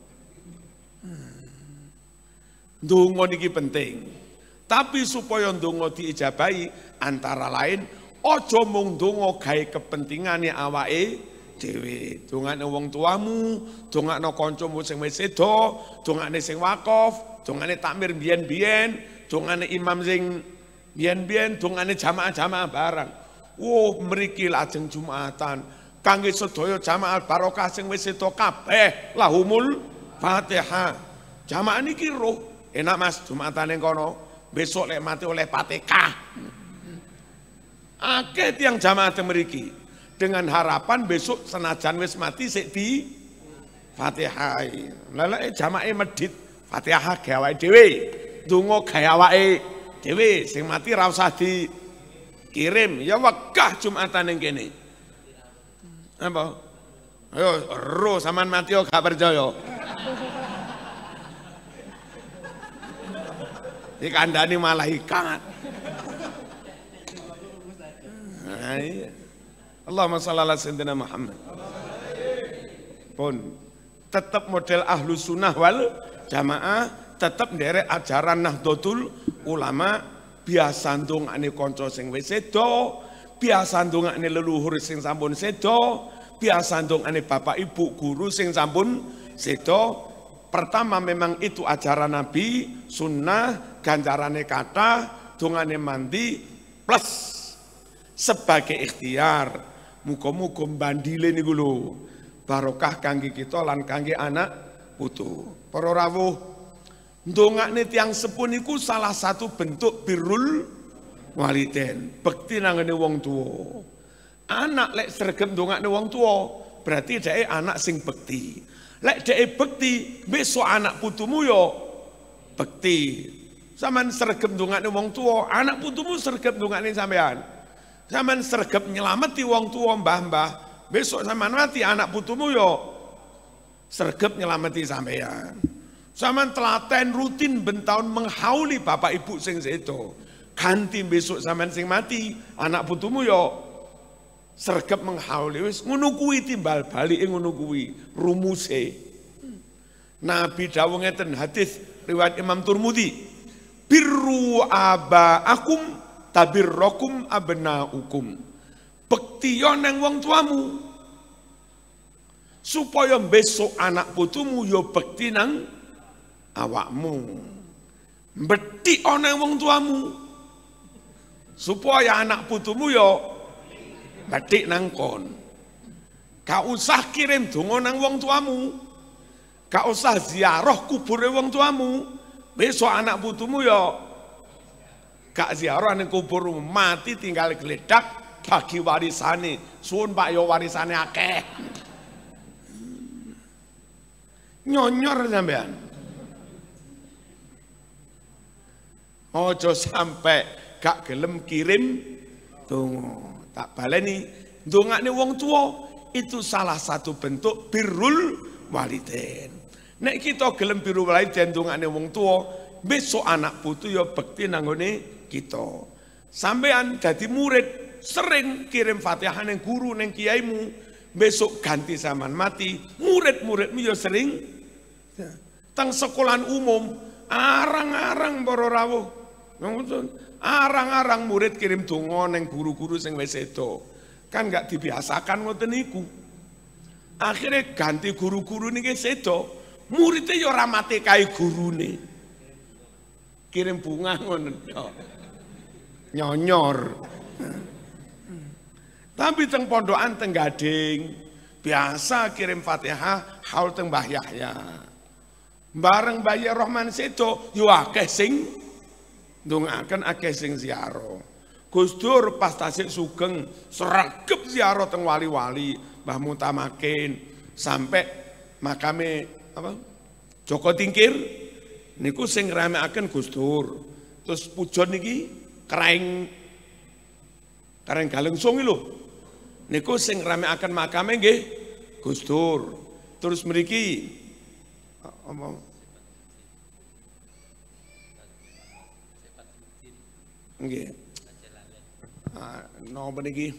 Dungo niki penting. Tapi supaya dungo diijabahi antara lain ojo mung dungo gawe kepentingane awake dhewe. Dongane wong tuamu, dongane kancamu sing wis sedo, dongane sing wakaf, dongane takmir biyen-biyen, dongane imam sing biyen-biyen, dongane jamaah-jamaah barang. Wo mriki lajeng Jumatan. Kangge sedaya jamaah barokah sing wis sedo kabeh lahumul Fatihah. Jamaah niki roh Enak mas, Jumatan yang kono, besok lek mati oleh patekah. Akeh tiang jamaah temeriki. Dengan harapan besok senajan wis mati sik di Fatihah. Lala jamaah medit Fatihah gawe dhewe. Donga gawe dhewe sing mati ra usah di kirim ya wegah Jumatan yang kene. Apa? Ayo, ro saman mati yo gak percaya. dikandani malaikat. Nah, iya. Allahumma shalli ala sayyidina Muhammad. Pun tetap model ahlu sunnah wal jamaah tetap nderek ajaran Nahdlatul Ulama biasa ndongane kanca sing wis sedo, biasa ndongane leluhur sing sampun sedo, biasa ndongane bapak ibu guru sing sampun sedo. Pertama memang itu ajaran Nabi, sunnah, ganjarane kata, dongane mandi, plus sebagai ikhtiar. Muka-muka bandile niku lho. Barokah kangge kita lan kangge anak putu. Para rawuh, ndongakne tiang sepuh niku salah satu bentuk birrul waliden, bekti nangane wong tua. Anak lek sregep ndongakne wong tua, berarti dhek anak sing bekti. Lek dhek bekti, besok anak putumu yo bekti. Saman sregep ndongakne wong tua, anak putumu sregep ndongakne sampean. Saman sregep nyelameti wong tua mbah-mbah, besok saman mati anak putumu yo sregep nyelameti sampean. Saman telaten rutin bentahun menghauli bapak ibu sing sedo. Ganti besok saman sing mati, anak putumu yo sergap menghauli. Wis ngono timbal balik ngono kuwi rumuse. Nabi dawuh ngeten hadis riwayat Imam Turmudi birru abaakum tabirrakum abnaukum. Bekti yo nang wong tuamu. Supaya besok anak putumu yo bekti nang awakmu. Betik ana wong tuamu. Supaya anak putumu yo betik nang kon. Gak usah kirim donga nang wong tuamu. Gak usah ziarah kubure wong tuamu. Besok anak putumu yo gak ziarah ning kuburmu mati tinggal geledak bagi warisane. Suwun Pak yo warisane akeh. Nyonyor sampean. Ojo sampai gak gelem kirim donga. Tak baleni ndongakne wong tua itu salah satu bentuk birrul waliden. Nek kita gelem birrul waliden ndongakne wong tua, besok anak putu ya bekti nanggone kita. Sampean jadi murid sering kirim Fatihah neng guru neng kiaimu, besok ganti zaman mati, murid-muridmu ya sering teng sekolahan umum arang-arang para rawuh. Arang-arang murid kirim donga neng guru-guru sing wis. Kan nggak dibiasakan ngoten niku. Akhirnya ganti guru-guru niki sedo. Muridnya ya ora mate kae gurune. Kirim bunga ngoten. ya. Nyonyor. Tapi teng pondokan teng Gading biasa kirim Fatihah haul teng Mbah Yahya. Bareng Bayi Rahman sedo yo akeh sing ndongaaken akeh sing ziarah. Gus Dur pas tasik sugeng sregep ziarah teng wali-wali Mbah Mutamakin sampai makame apa Joko Tingkir niku sing ramekaken Gus Dur. Terus pujon niki keraing keraing Galungsung lho. Niku sing ramekaken makame nggih Gus Dur. Terus mriki apa Nggih. Ah, napa niki?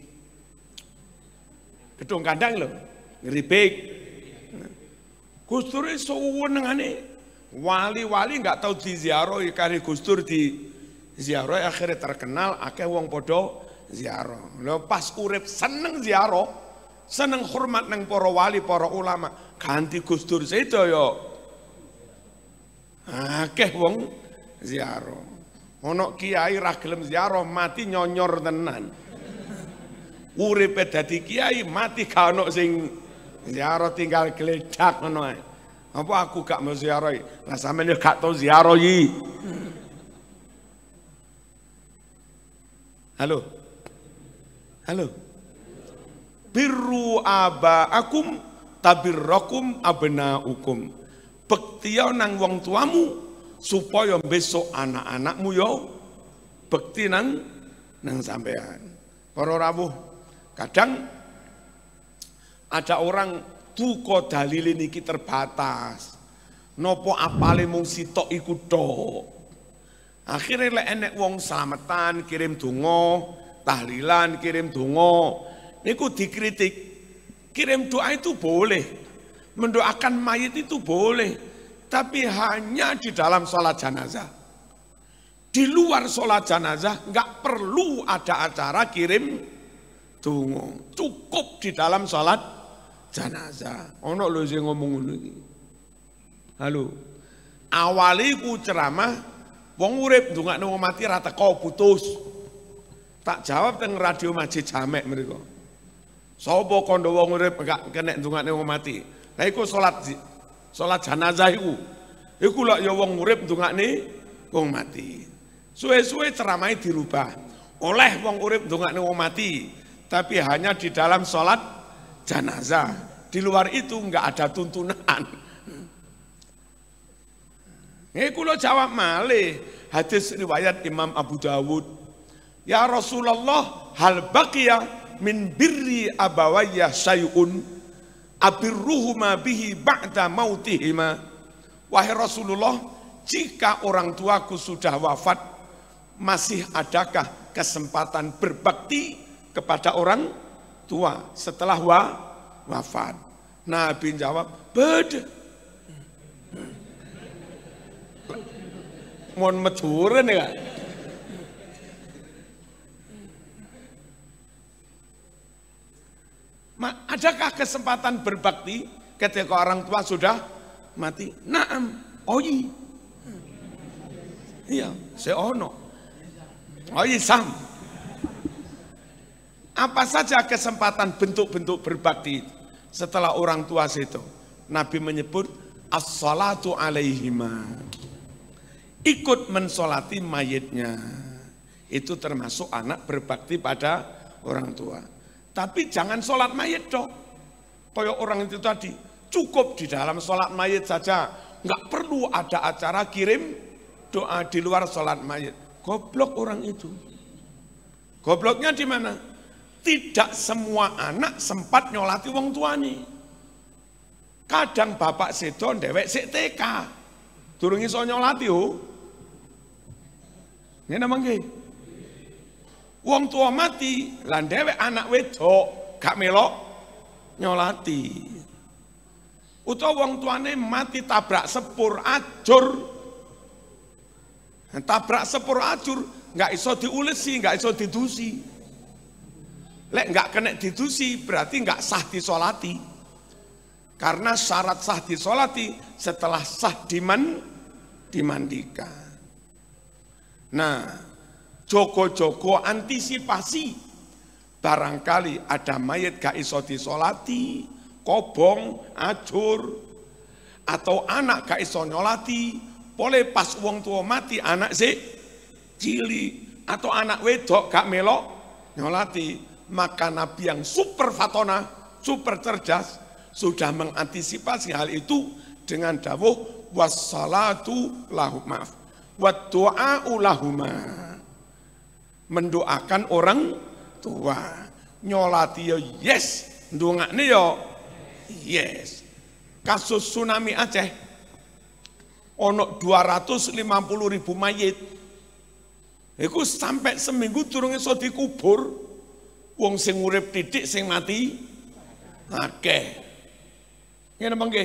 Gedung kandang lho, ngeripik. Gus Dur suwenengane wali-wali nggak tahu di ziarah kali Gus Dur di ziarah akhirnya terkenal akeh wong podo ziarah. Lho pas urip seneng ziarah, seneng hormat nang para wali, para ulama, ganti Gus Dur sedo yo. Akeh wong ziarah. Ono kiai ra gelem ziarah mati nyonyor tenan. Uripe dadi kiai mati gak ono sing ziarah tinggal geledak ngono ae. Apa aku gak mau ziarah? Lah sampeyan gak tau ziarah yi. Halo. Halo. Birru abaakum tabirrakum abnaukum. Bektiya nang wong tuamu supaya besok anak-anakmu yo bekti nang nang sampean. Para rawuh, kadang ada orang duka dalile niki terbatas. Nopo apale mung sitok iku tok. Akhirnya lek enek wong selamatan kirim donga, tahlilan kirim donga, niku dikritik. Kirim doa itu boleh. Mendoakan mayit itu boleh, tapi hanya di dalam sholat jenazah. Di luar sholat jenazah nggak perlu ada acara kirim donga. Cukup di dalam sholat jenazah. Ono lho sing ngomong iki. Halo. Awali ku ceramah wong urip ndongakne wong mati ra teko putus. Tak jawab teng radio Masjid Jamek mereka. Sapa kondo wong urip gak kena ndongakne wong mati. Lah iku salat salat jenazah iku. Iku lak ya wong urip ndongakne wong mati. Suwe-suwe ceramahnya dirubah. Oleh wong urip ndongakne wong mati, tapi hanya di dalam salat jenazah. Di luar itu enggak ada tuntunan. Ini kulo jawab malih hadis riwayat Imam Abu Dawud. Ya Rasulullah hal baqiya min birri abawayya syai'un abirruhuma bihi ba'da mautihima. Wahai Rasulullah, jika orang tuaku sudah wafat, masih adakah kesempatan berbakti kepada orang tua setelah wa, wafat? Nabi jawab, beda. Mohon meduren ya. Adakah kesempatan berbakti ketika orang tua sudah mati? Naam, oi. Iya, seono. Oh iya sam. Apa saja kesempatan bentuk-bentuk berbakti setelah orang tua situ. Nabi menyebut as-salatu alaihima. Ikut mensolati mayitnya. Itu termasuk anak berbakti pada orang tua. Tapi jangan sholat mayit dong. Kayak orang itu tadi. Cukup di dalam sholat mayit saja. Nggak perlu ada acara kirim doa di luar sholat mayit. Goblok orang itu. Gobloknya di mana? Tidak semua anak sempat nyolati wong tuani. Kadang bapak sedon dewek sik TK. Durung iso nyolati ho. Namang nggih. Wong tua mati, lan dewek anak wedok gak melok nyolati. Utawa wong tuane mati tabrak sepur ajur. Tabrak sepur ajur nggak iso diulesi, nggak iso didusi. Lek nggak kena didusi berarti nggak sah disolati. Karena syarat sah disolati setelah sah diman dimandikan. Nah, joko-joko antisipasi. Barangkali ada mayat gak iso disolati, kobong, ajur, atau anak gak iso nyolati, boleh pas wong tua mati anak si cili atau anak wedok gak melok nyolati, maka Nabi yang super fatona, super cerdas sudah mengantisipasi hal itu dengan dawuh wassalatu lahu maaf wa mendoakan orang tua. Nyolati ya yes. Ndongakne ya yes. Kasus tsunami Aceh ono 250 ribu mayit. Iku sampai seminggu turun iso dikubur. Wong sing urip titik sing mati akeh. Ngene mangke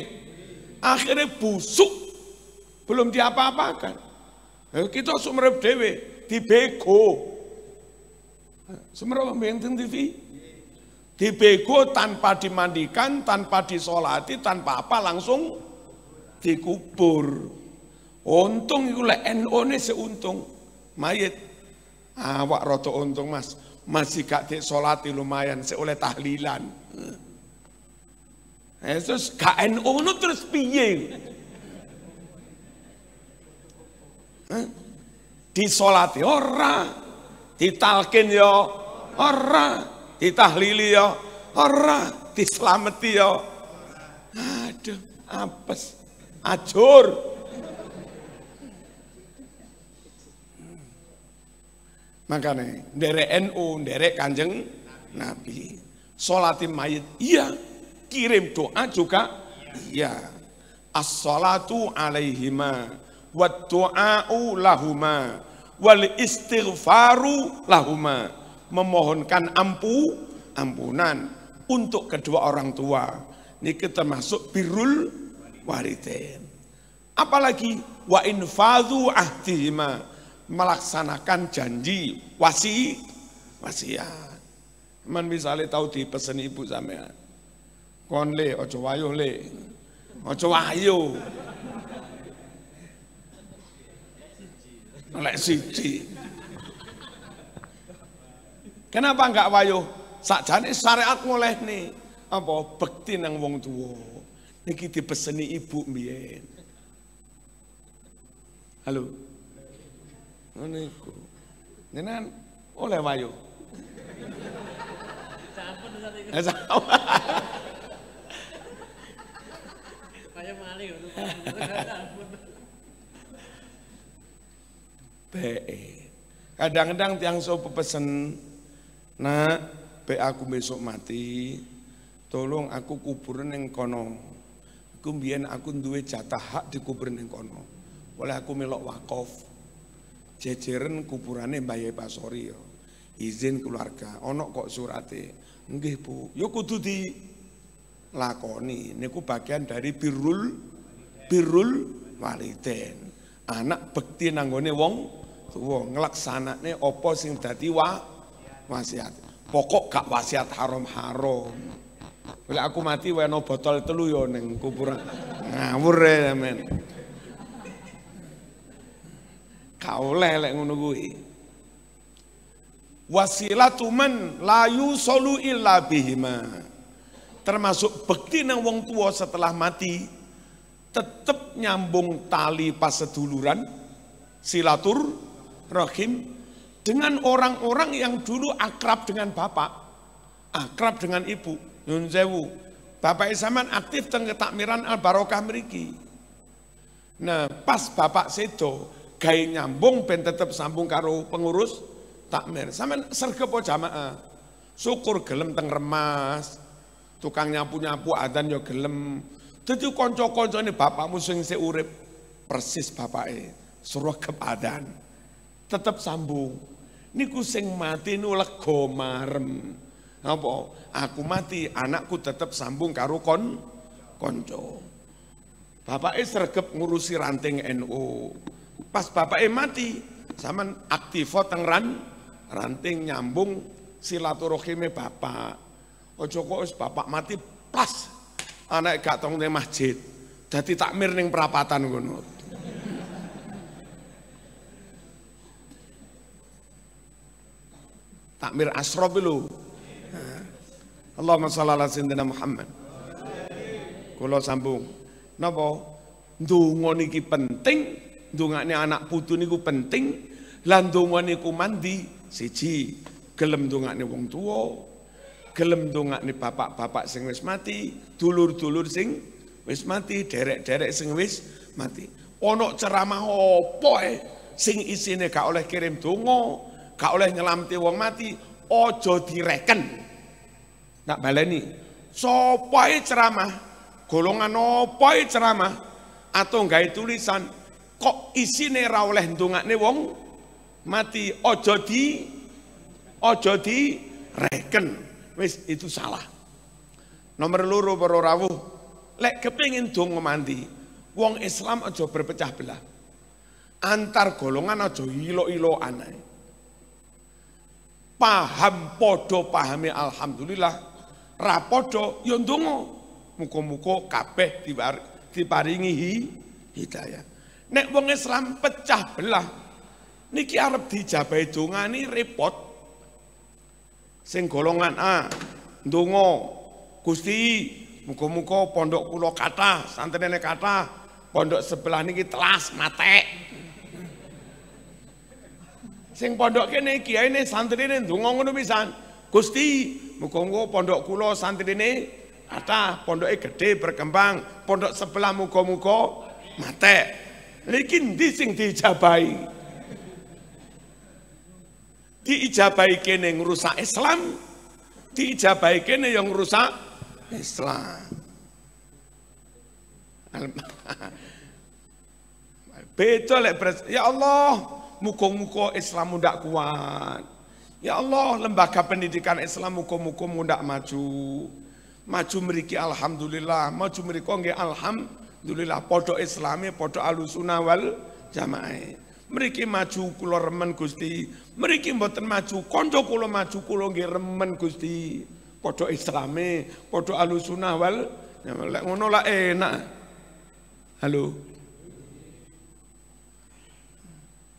akhirnya busuk. Belum diapa-apakan. Kita sumerep dewe dibego sumerep mbenten TV dibego tanpa dimandikan tanpa disolati tanpa apa langsung dikubur. Untung itu lek NO ini seuntung. Mayit. Awak roto untung mas. Masih gak disolati lumayan seoleh tahlilan. Eh, terus gak NO nu terus piye? Eh? disolati ora, ditalkin ya ora, ditahlili ya ora, dislameti ya. Aduh, apes, ajur. Makanya derek NU, derek kanjeng Nabi. Solatim mayit, iya. Kirim doa juga, iya. As-salatu alaihima wa du'a'u lahuma wal istighfaru lahuma. Memohonkan ampu ampunan untuk kedua orang tua. Ini kita masuk birrul walidain. Apalagi wa infadhu ahdihima. Melaksanakan janji wasi wasiat. Man misalnya tahu di pesen ibu sampean. Kon le ojo wayuh le. Ojo wayuh Lek siji. Kenapa enggak wayuh? Sakjane syariat ngoleh nih. Apa bekti nang wong tua. Niki dipeseni ibu mbiyen. Halo. Ngene iku. Oleh wayuh. Sampun Kayak malih. BE. Kadang-kadang tiang so pesen, nak, be aku besok mati, tolong aku kuburan yang kono. Aku aku duwe jatah hak di kuburan yang kono. Oleh aku melok wakaf. Jejeren kuburannya Mbak Pasori yo. Izin keluarga, ono kok surate. Nggih Bu, yo kudu di lakoni. Niku bagian dari birrul birrul waliden. Anak bekti nanggone wong tuwa nglaksanane apa sing dadi wa wasiat. Pokok gak wasiat haram-haram. Bila aku mati weno botol telu yo ning kuburan. Ngawur ya men. Kaoleh lek ngono kuwi. Wasilatu man la yusolu illa bihima. Termasuk bekti nang wong tua setelah mati tetap nyambung tali pas seduluran silatur rahim dengan orang-orang yang dulu akrab dengan bapak, akrab dengan ibu. Nyun sewu. Bapak Isaman aktif teng ketakmiran Al Barokah mriki. Nah, pas bapak sedo gawe nyambung ben tetep sambung karo pengurus takmir. Sampeyan sergep jamaah? Syukur gelem teng remas. Tukang nyapu-nyapu adan yo gelem. Dadi kanca-kancane bapakmu sing isih urip persis bapake. Suruh adan. Tetep sambung. Niku sing mati nu marem. Apa? Aku mati, anakku tetep sambung karo kon konco. Bapaknya sergep ngurusi ranting NU. Pas bapaknya mati, sama aktifo tengran ranting nyambung silaturahime bapak. Ojo kok bapak mati pas anak gak tong masjid. Jadi takmir ning perapatan ngono. Takmir asrof lho. Allahumma shalli ala sayyidina Muhammad. Kula sambung. Napa? Ndonga niki penting, ndongane anak putu niku penting, lan ndonga niku mandi siji gelem ndongane wong tuwa, gelem ndongane bapak-bapak sing wis mati, dulur-dulur sing wis mati, derek-derek sing wis mati. Ono ceramah apa eh sing isine gak oleh kirim donga, gak oleh nyelamati wong mati, aja direken. Tak baleni. Sapa ceramah? Golongan apa ceramah? Atau gawe tulisan kok isine ra oleh ndongakne wong mati aja di aja di reken. Wis itu salah. Nomor loro para rawuh. Lek kepengin donga mandi, wong Islam aja berpecah belah. Antar golongan aja ilo-ilo aneh. Paham podo pahami alhamdulillah. Rapodo ya ndonga. Muga-muga kabeh diparingi hidayah. Nek wong Islam pecah belah niki arep dijabahi dongani repot. Sing golongan A ndonga. Gusti muga-muga pondok kula kathah santrine kathah. Pondok sebelah niki telas matek sing pondok kene kiyaine santrine ndonga ngono pisan Gusti Muga-muga pondok kula santrine kata pondoke gede berkembang, pondok sebelah muga-muga mate. Niki ndi sing diijabahi? Diijabahi kene ngrusak Islam, diijabahi kene yang ngrusak Islam. Betul ya Allah, muga-muga Islam ndak kuat. Ya Allah, lembaga pendidikan Islam muka-muka mundak maju. Maju meriki alhamdulillah, maju meriki alhamdulillah podo islami, podo alusuna wal jamaah. Meriki maju kula remen Gusti. Meriki mboten maju, kanca kula maju kula nggih remen Gusti. Podo islami, podo alusuna wal lek ngono lah enak. Halo.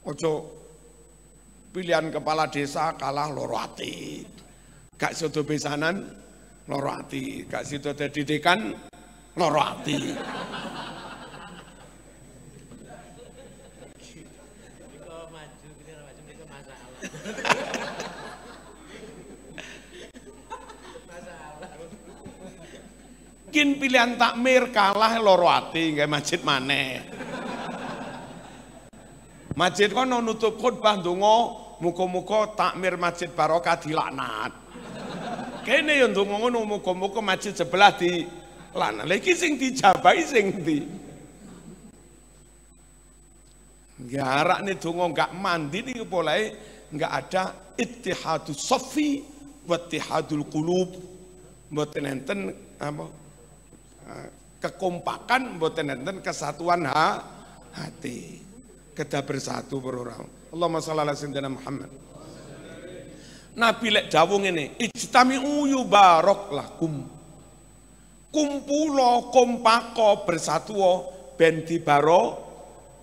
Ojo pilihan kepala desa kalah loro ati. Gak sido besanan loro ati, gak sido didikan loro ati. Kin pilihan takmir kalah loro ati nggak masjid maneh. Masjid kono nutup khutbah ndonga muka-muka takmir masjid barokah dilaknat. Kene ya ndonga ngono muga-muga masjid sebelah di laknat. Lha iki sing dijabahi sing ndi? Garak nih donga enggak mandi nih polae enggak ada ittihadus safi wa ittihadul qulub. Mboten enten apa kekompakan mboten enten kesatuan ha, hati. Kedah bersatu para Allahumma shalli ala sayyidina Muhammad. Nabi lek dawuh ngene, ijtami'u yubarak lakum. Kumpulo kompako bersatu ben dibaro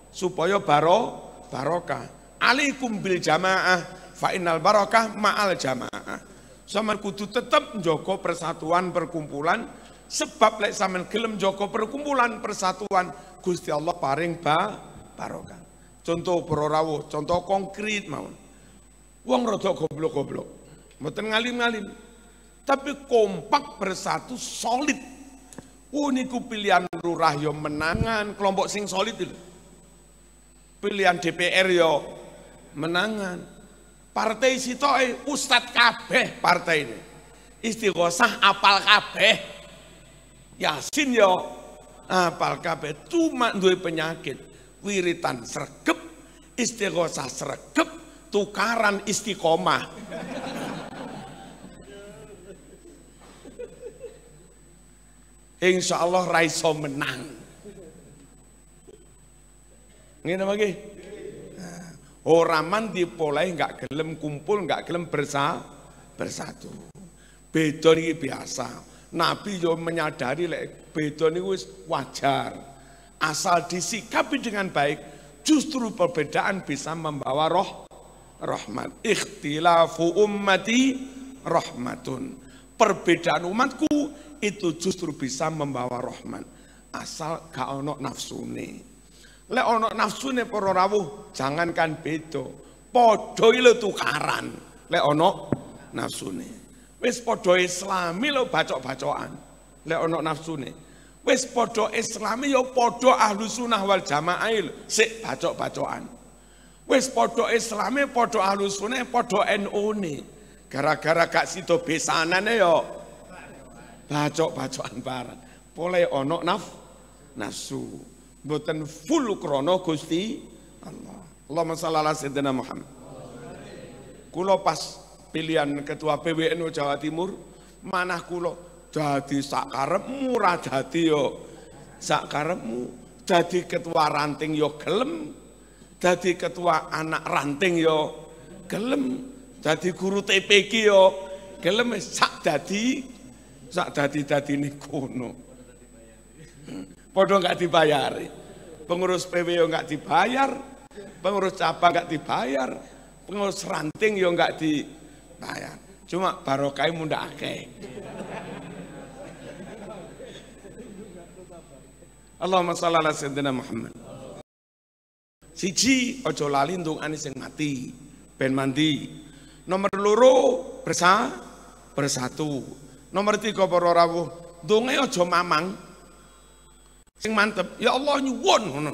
supaya baro barokah. Alaikum bil jamaah fa innal barokah ma'al jamaah. Sampeyan kudu tetep njogo persatuan perkumpulan sebab lek sampean gelem njogo perkumpulan persatuan Gusti Allah paring ba barokah. Contoh para contoh konkret mawon. Wong rada goblok-goblok. Mboten ngalim-ngalim. Tapi kompak bersatu solid. Oh pilihan lurah yo menangan, kelompok sing solid itu. Pilihan DPR yo menangan. Partai sitoe ustad kabeh partai ini. Istighosah apal kabeh. Yasin yo apal kabeh cuma duwe penyakit wiritan sregep istighosah sregep tukaran istiqomah Insya Allah raiso menang. Ngene lagi. Oraman dipolai nggak gelem kumpul, nggak gelem bersa, bersatu. Beda ini biasa. Nabi yo menyadari lek beda ini wajar. Asal disikapi dengan baik, justru perbedaan bisa membawa roh rahmat. Ikhtilafu ummati rahmatun. Perbedaan umatku itu justru bisa membawa rahmat. Asal gak ono nafsune. Lek ono nafsune para rawuh, jangankan beda. Padha lho tukaran. Lek ono nafsune. Wis padha islami lho bacok-bacokan. Lek ono nafsune. Wis padha islami ya padha ahlu sunnah wal jamaah sik bacok-bacokan. Wis padha islami padha ahlu sunnah padha NU ne. Gara-gara gak sida besanane ya bacok-bacokan barang. Boleh ono naf nafsu. Mboten full krono Gusti Allah. Allahumma shalli ala sayyidina Muhammad. Kulo pas pilihan ketua PWNU Jawa Timur, manah kulo jadi sakarepmu ra dadi yo jadi ketua ranting yo gelem jadi ketua anak ranting yo gelem jadi guru TPQ yo gelem sak dadi sak dadi-dadi ini kono. Podo nggak dibayari. Pengurus PWO nggak dibayar, pengurus cabang nggak dibayar, pengurus ranting yo nggak dibayar. Cuma barokai munda akeh. Allahumma shalli ala sayyidina Muhammad. Siji ojo lali ndongane sing mati, ben mandi. Nomor loro bersa bersatu. Nomor tiga para rawuh, donge aja mamang. Sing mantep, ya Allah nyuwun ngono.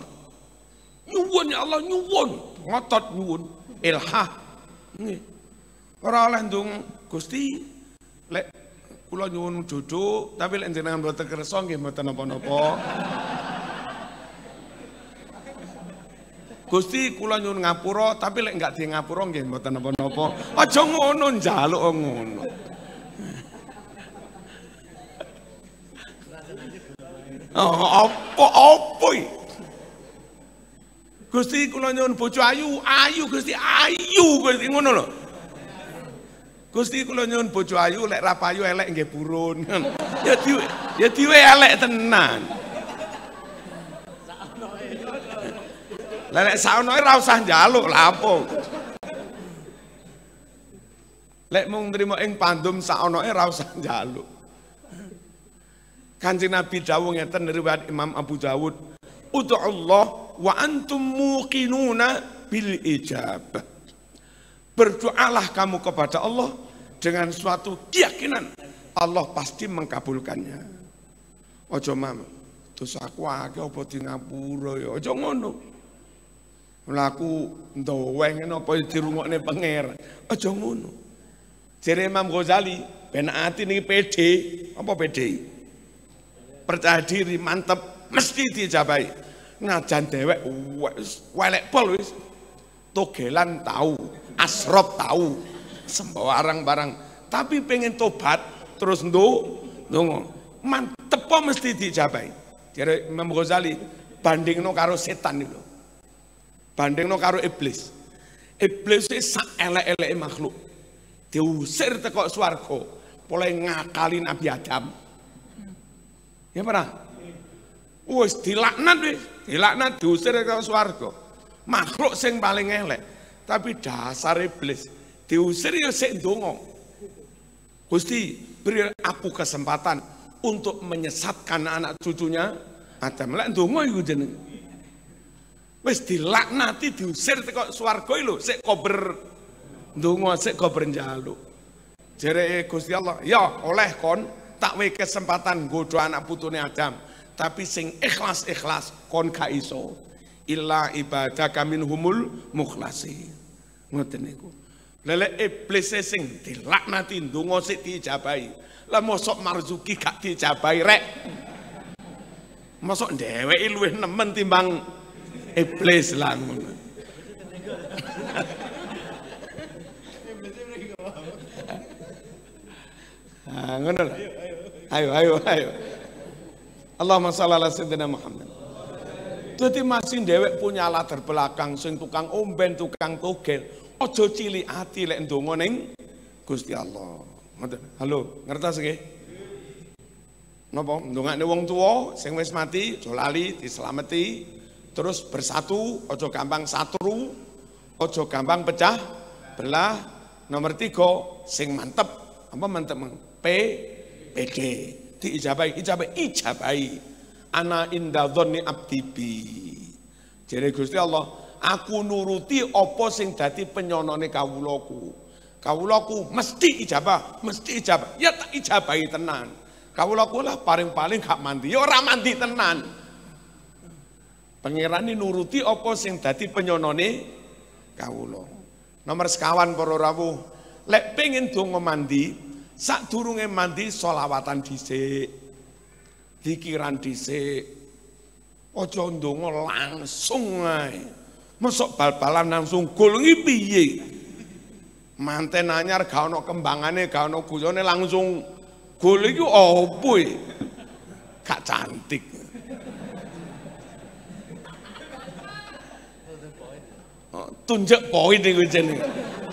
Nyuwun ya Allah nyuwun, ngotot nyuwun, ilhah. Nggih. Ora oleh ndung Gusti lek kula nyuwun jodoh, tapi lek jenengan mboten kersa nggih mboten napa-napa. Gusti kula nyuwun ngapura, tapi lek enggak di ngapura nggih mboten napa-napa. Aja ngono njaluk ngono. Oh, apa apa? Gusti kula nyuwun bojo ayu, ayu Gusti, ayu Gusti ngono lho. Gusti kula nyuwun bojo ayu lek ra payu elek nggih purun. (laughs) ya di ya diwe elek tenan. Lah lek saonoe ra usah njaluk lha apa. Lek mung nrimo ing pandum saonoe ra usah njaluk. Kanjeng Nabi dawuh ngeten riwayat Imam Abu Dawud, "Ud'ullah wa antum muqinuna bil ijabah." Berdoalah kamu kepada Allah dengan suatu keyakinan Allah pasti mengkabulkannya. Ojo mam, terus aku akeh apa di ngapura ya, ojo ngono. Laku ndoweng apa dirungokne pangeran. Aja ngono. Jere Imam Ghazali, ben ati niki pede, apa pede? percaya diri mantep mesti dijabai ngajan dewek welek pol wis. Togelan tahu asrop tahu sembarang barang tapi pengen tobat terus ndo ndonga. Mantep po mesti dijabai jadi Imam Ghazali bandingno karo setan itu bandingno karo iblis iblis itu sak elek-elek makhluk diusir teko swarga mulai ngakali Nabi Adam Ya pernah? Wis dilaknat wis, dilaknat diusir ke swarga. makhluk sing paling elek. Tapi dasar iblis diusir ya sik ndonga. Gusti, beri aku kesempatan untuk menyesatkan anak cucunya Adam. Lek ndonga iku jeneng. Wis dilaknati diusir teko swarga lho, sik kober ndonga sik kober njaluk. Jere Gusti Allah, ya oleh kon tak we kesempatan godo anak putune Adam. Tapi sing ikhlas-ikhlas kon gak iso. Illa ibadaka minhumul mukhlasi. Ngoten niku. Lele iblis sing dilaknati ndonga sik diijabahi. Lah mosok marzuki gak diijabahi rek. Mosok dheweke luwih nemen timbang iblis lah ngono. Ngono lah. Ayo, ayo, ayo. Allahumma shalli ala sayyidina Muhammad. Jadi masih dewek punya latar belakang sing tukang omben, tukang togel. Ojo cili hati lek ndonga ning Gusti Allah. Halo, ngertos nggih? Napa ndongakne wong tuwa sing wis mati aja lali dislameti terus bersatu ojo gampang satru ojo gampang pecah belah. Nomor tiga sing mantep. Apa mantep P PD diijabai ijabai ijabai ana inda dhonni abdi bi. Jadi Gusti Allah aku nuruti apa sing dadi penyonone kawulaku. Kawulaku mesti ijabah mesti ijabah. Ya tak ijabahi tenan. Kawulaku lah paling-paling gak mandi ya ora mandi tenan Pangeran ini nuruti apa sing dadi penyonone kawula. Nomor sekawan para rawuh, lek pengen donga mandi, sak durunge mandi solawatan dhisik. Dikiran dhisik. Aja ndonga langsung ae. Mosok bal-balan langsung gol iki piye? Manten anyar gak ana kembangane, gak guyone langsung gol iki opo e? Gak cantik. Tunjuk poin itu jenenge.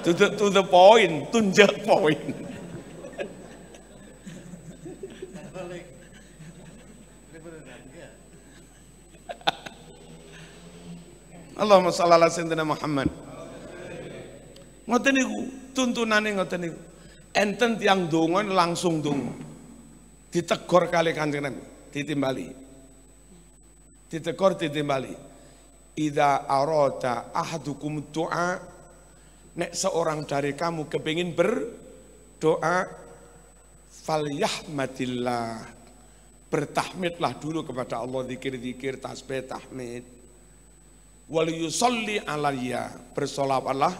To the, to the point, tunjuk poin. Allahumma shalli ala sayyidina Muhammad. Ngoten niku tuntunane ngoten niku. Enten tiang donga langsung donga. Ditegor kali Kanjeng Nabi, ditimbali. Ditegor ditimbali. Ida arota ahadukum doa Nek seorang dari kamu kepingin berdoa Falyahmadillah Bertahmidlah dulu kepada Allah Zikir-zikir, tasbih, tahmid. Wal yusalli alaiya Bersolawatlah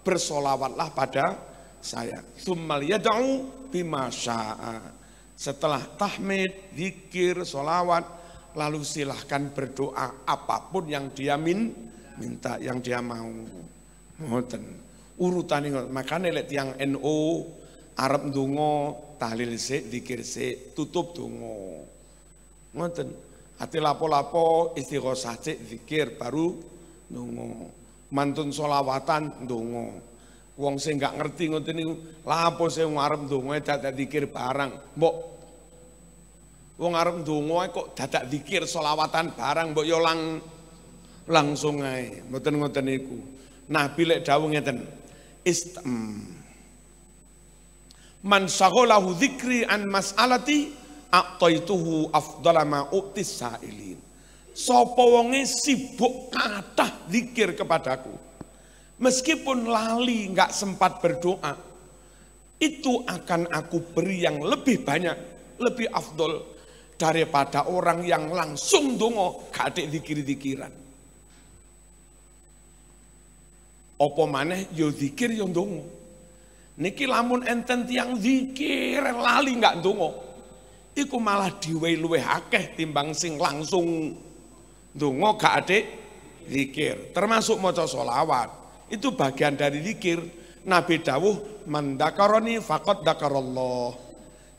Bersolawatlah pada saya. Thummal yada'u bima Setelah tahmid, zikir, solawat lalu silahkan berdoa apa pun yang dia min, minta yang dia mau. Ngoten urutan ini makanya lihat yang NO Arab dungo tahlil se dikir se tutup dungo ngoten hati lapo-lapo istighosah se zikir baru dungo mantun solawatan dungo wong sing gak ngerti ngoten niku lapo sing arep dungo dadak dikir barang? Mbok Wong arep ndonga kok dadak zikir selawatan barang mbok yo lang langsung ae. Mboten ngoten niku. Nabi lek dawuh ngeten. Istam. Man saghalahu dzikri an mas'alati aqtaituhu afdala ma utis sailin. Sapa wonge sibuk kathah zikir kepadaku. Meskipun lali nggak sempat berdoa, itu akan aku beri yang lebih banyak, lebih afdol daripada orang yang langsung dongo gak ada dikir-dikiran. Apa maneh yo zikir yo dongo. Niki lamun enten tiang zikir lali nggak dongo. Iku malah diwe luweh akeh timbang sing langsung dongo gak ada zikir. Termasuk maca solawat. Itu bagian dari zikir. Nabi dawuh mandakaroni fakot dakarallah.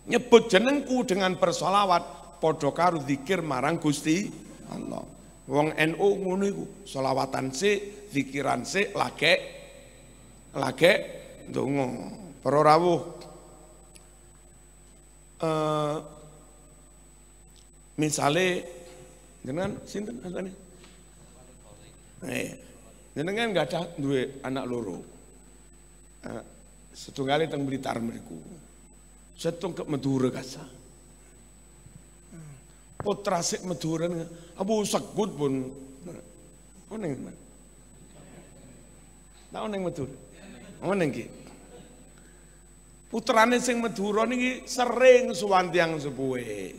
Nyebut jenengku dengan bersolawat padha karo zikir marang Gusti Allah. Wong NU ngono iku, selawatan sik, zikiran sik, lage lage ndonga. Para rawuh eh misale jenengan sinten asane? Eh, Jenengan nggak ada duwe anak loro. Eh, setunggal teng Blitar mriku. Setung ke Madura kasa. Putra sik Madura abu sekut pun. Oh ning. Tahu ning Madura. Oh ning ki. Putrane sing Madura niki sering suwan tiang sepuhe.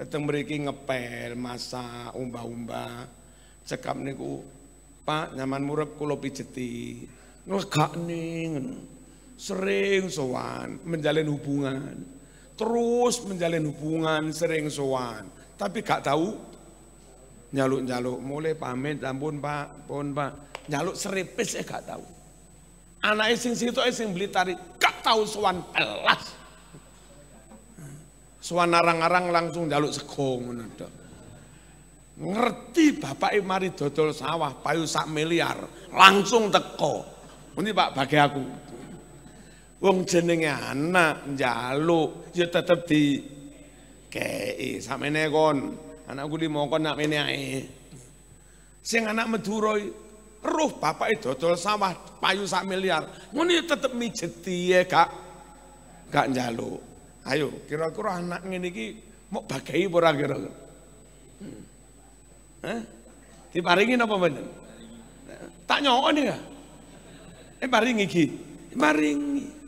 Dateng mriki ngepel, masak, umbah-umbah. Cekap niku, Pak, nyaman murep kula pijeti. Nglegakne ngono. Sering sowan menjalin hubungan. Terus menjalin hubungan sering sowan, tapi gak tahu nyaluk-nyaluk mulai pamit ampun Pak, pun Pak. Nyaluk seripis eh gak tahu. Anak sing situ sing beli tari gak tahu sowan pelas. Sowan arang-arang langsung jaluk sego ngono tok. Ngerti bapak mari dodol sawah payu sak miliar langsung teko. Ini Pak bagi aku. Wong jenenge anak njaluk ya tetep di kei samene kon. Anakku limo kon nak mene ae. Sing anak Madura roh bapak dodol sawah payu sak miliar. Ngono ya tetep mijeti ya gak gak njaluk. Ayo kira-kira anak ngene iki mau bagai ora kira-kira. Hmm. Hah? Diparingi napa mboten? Tak nyokon ya. Eh paringi iki. Paringi.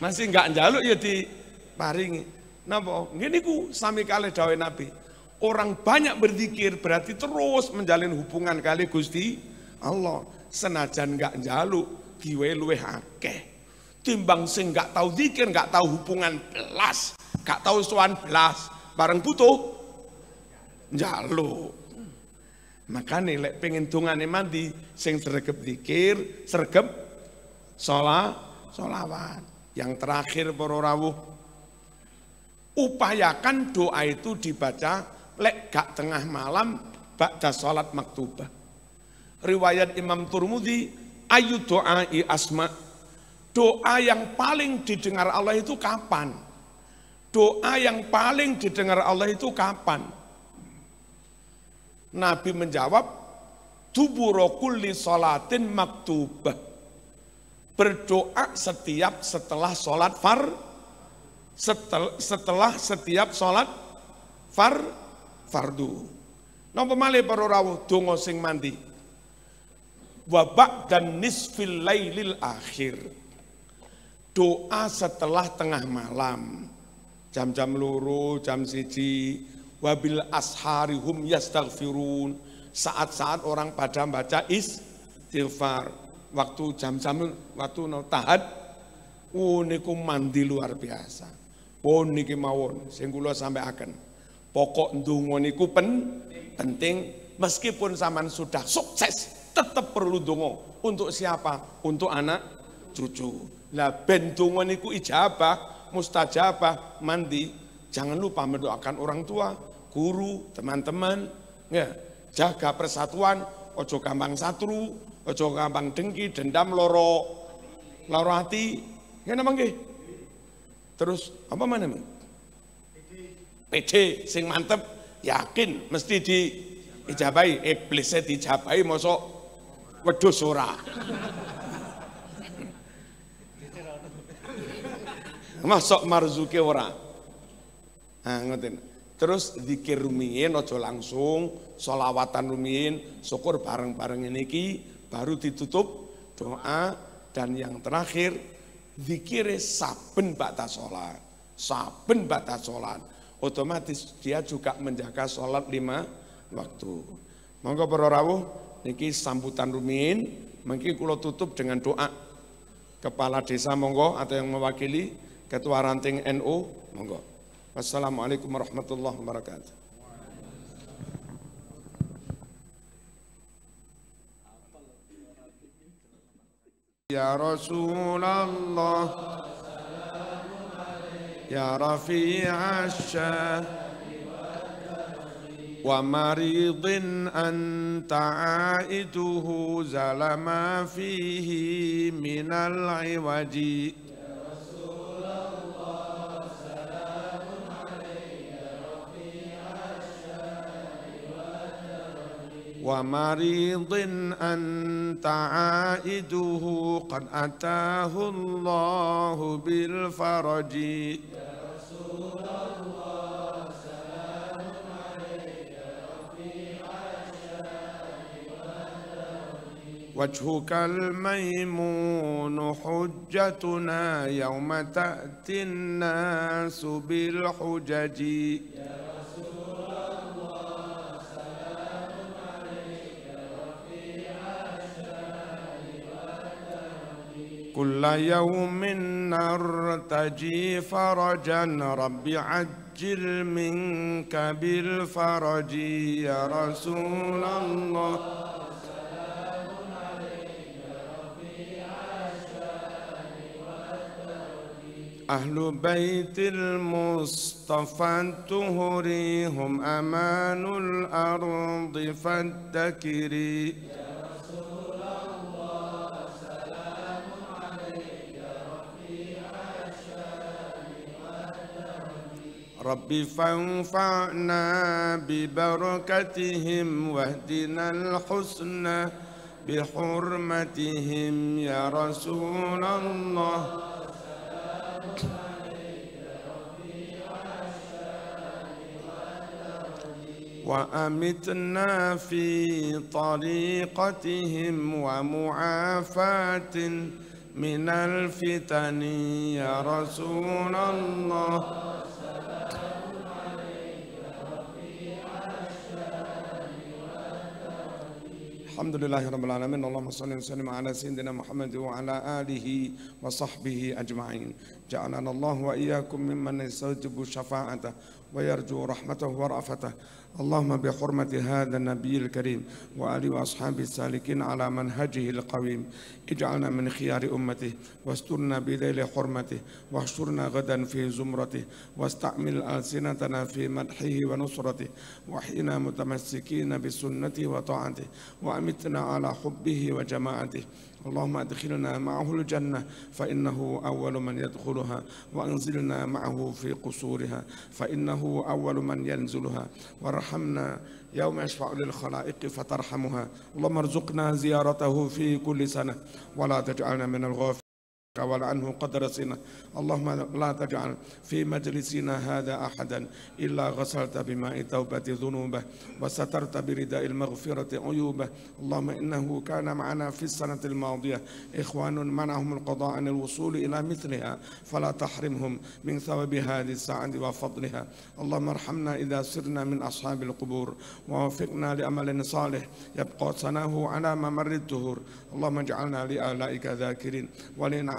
Masih enggak njaluk ya diparingi. Napa? Ngene ku sami kali dawuh Nabi. Orang banyak berzikir berarti terus menjalin hubungan kali Gusti Allah. Senajan enggak njaluk diwe luweh akeh. Timbang sing enggak tahu zikir, enggak tahu hubungan belas, enggak tahu sowan belas, bareng butuh njaluk. Makanya lek pengen dongane mandi sing sregep zikir, sregep sholat, sholawat. Yang terakhir para rawuh upayakan doa itu dibaca lek gak tengah malam ba'da sholat maktubah. Riwayat Imam Turmudi ayu doa i asma doa yang paling didengar Allah itu kapan? Doa yang paling didengar Allah itu kapan? Nabi menjawab, tuburokulli salatin maktubah. Berdoa setiap setelah sholat far, setel, setelah setiap sholat far, fardu. Napa malih para rawuh donga sing mandi. Wabak dan nisfil lailil akhir. Doa setelah tengah malam. Jam-jam luru, jam siji, wabil asharihum yastaghfirun saat-saat orang pada baca istighfar waktu jam-jam waktu no tahad oh niku mandi luar biasa. Pun niki mawon sing kula akan pokok ndonga niku pen, penting meskipun zaman sudah sukses tetap perlu dongo untuk siapa? Untuk anak cucu. Lah ben niku ijabah mustajabah mandi. Jangan lupa mendoakan orang tua guru, teman-teman, ya, jaga persatuan, ojo gampang satru, ojo gampang dengki, dendam, loro, loro hati, ya nama nggih. Terus apa mana? PD sing mantep, yakin mesti di ijabai, iblisnya dijabai, mosok wedus ora. Masuk marzuki ora. Nah. Terus zikir rumiyin ojo langsung, solawatan rumiyin, syukur bareng-bareng ini ki, baru ditutup doa dan yang terakhir zikir saben bata sholat, saben bata sholat, otomatis dia juga menjaga sholat lima waktu. Monggo para rawuh niki sambutan rumiyin, mungkin kulo tutup dengan doa. Kepala desa monggo atau yang mewakili ketua ranting NU monggo. Wassalamualaikum warahmatullahi wabarakatuh. يا رسول الله. يا رفيع الشاه ومريض أنت عائده زلما فيه من العوج. ومريض أنت عائده قد أتاه الله بالفرج. وجهك الميمون حجتنا يوم تأتي الناس بالحجج. كل يوم نرتجي فرجا. رب عجل منك بالفرج يا رسول الله. أهل بيت المصطفى الطهري هم أمان الأرض فادكري. رب فانفعنا ببركتهم واهدنا الحسنى بحرمتهم. يا رسول الله وأمتنا في طريقتهم ومعافاة من الفتن. يا رسول الله. الحمد لله رب العالمين. اللهم صل وسلم على سيدنا محمد وعلى آله وصحبه أجمعين. جعلنا الله وإياكم ممن يستوجب شفاعته ويرجو رحمته ورأفته. اللهم بحرمة هذا النبي الكريم وآله وأصحابه السالكين على منهجه القويم. اجعلنا من خيار أمته واسترنا بذيل حرمته واحشرنا غدا في زمرته واستعمل ألسنتنا في مدحه ونصرته وحينا متمسكين بسنته وطاعته وأمتنا على حبه وجماعته. اللهم ادخلنا معه الجنة فإنه أول من يدخلها وأنزلنا معه في قصورها فإنه أول من ينزلها. وارحمنا يوم يشفع للخلائق فترحمها. اللهم ارزقنا زيارته في كل سنة ولا تجعلنا من الغافلين. ولا عنه قدر سنة. اللهم لا تجعل في مجلسنا هذا أحدا إلا غسلت بماء توبة ذنوبه وسترت برداء المغفرة عيوبه. اللهم إنه كان معنا في السنة الماضية. إخوان منعهم القضاء عن الوصول إلى مثلها فلا تحرمهم من ثواب هذه الساعة وفضلها. اللهم ارحمنا إذا سرنا من أصحاب القبور ووفقنا لأمل صالح. يبقى سناه على ممر الدهور. اللهم اجعلنا لآلائك ذاكرين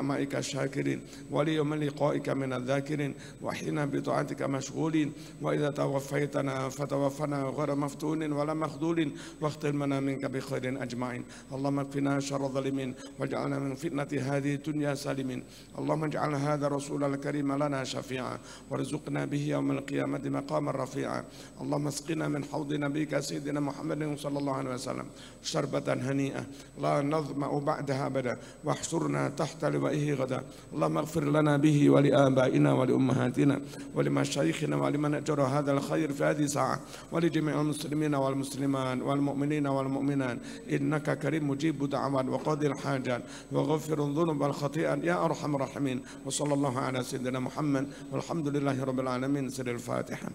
ولنعمائك شاكرين وليوم لقائك من الذاكرين وحين بطاعتك مشغولين. وإذا توفيتنا فتوفنا غير مفتون ولا مخذول واختم لنا منك بخير أجمعين. اللهم اكفنا شر الظالمين واجعلنا من فتنة هذه الدنيا سالمين. اللهم اجعل هذا الرسول الكريم لنا شفيعا وارزقنا به يوم القيامة مقاما رفيعا. اللهم اسقنا من حوض نبيك سيدنا محمد صلى الله عليه وسلم شربة هنيئة لا نظمأ بعدها أبدا واحشرنا تحت ورائه غدا. اللهم اغفر لنا به ولآبائنا ولأمهاتنا ولمشايخنا ولمن أجر هذا الخير في هذه الساعة ولجميع المسلمين والمسلمان والمؤمنين والمؤمنات. إنك كريم مجيب دعوات وقاضي الحاجات وغفر الذنوب والخطيئة يا أرحم الراحمين. وصلى الله على سيدنا محمد. والحمد لله رب العالمين. سر الفاتحة.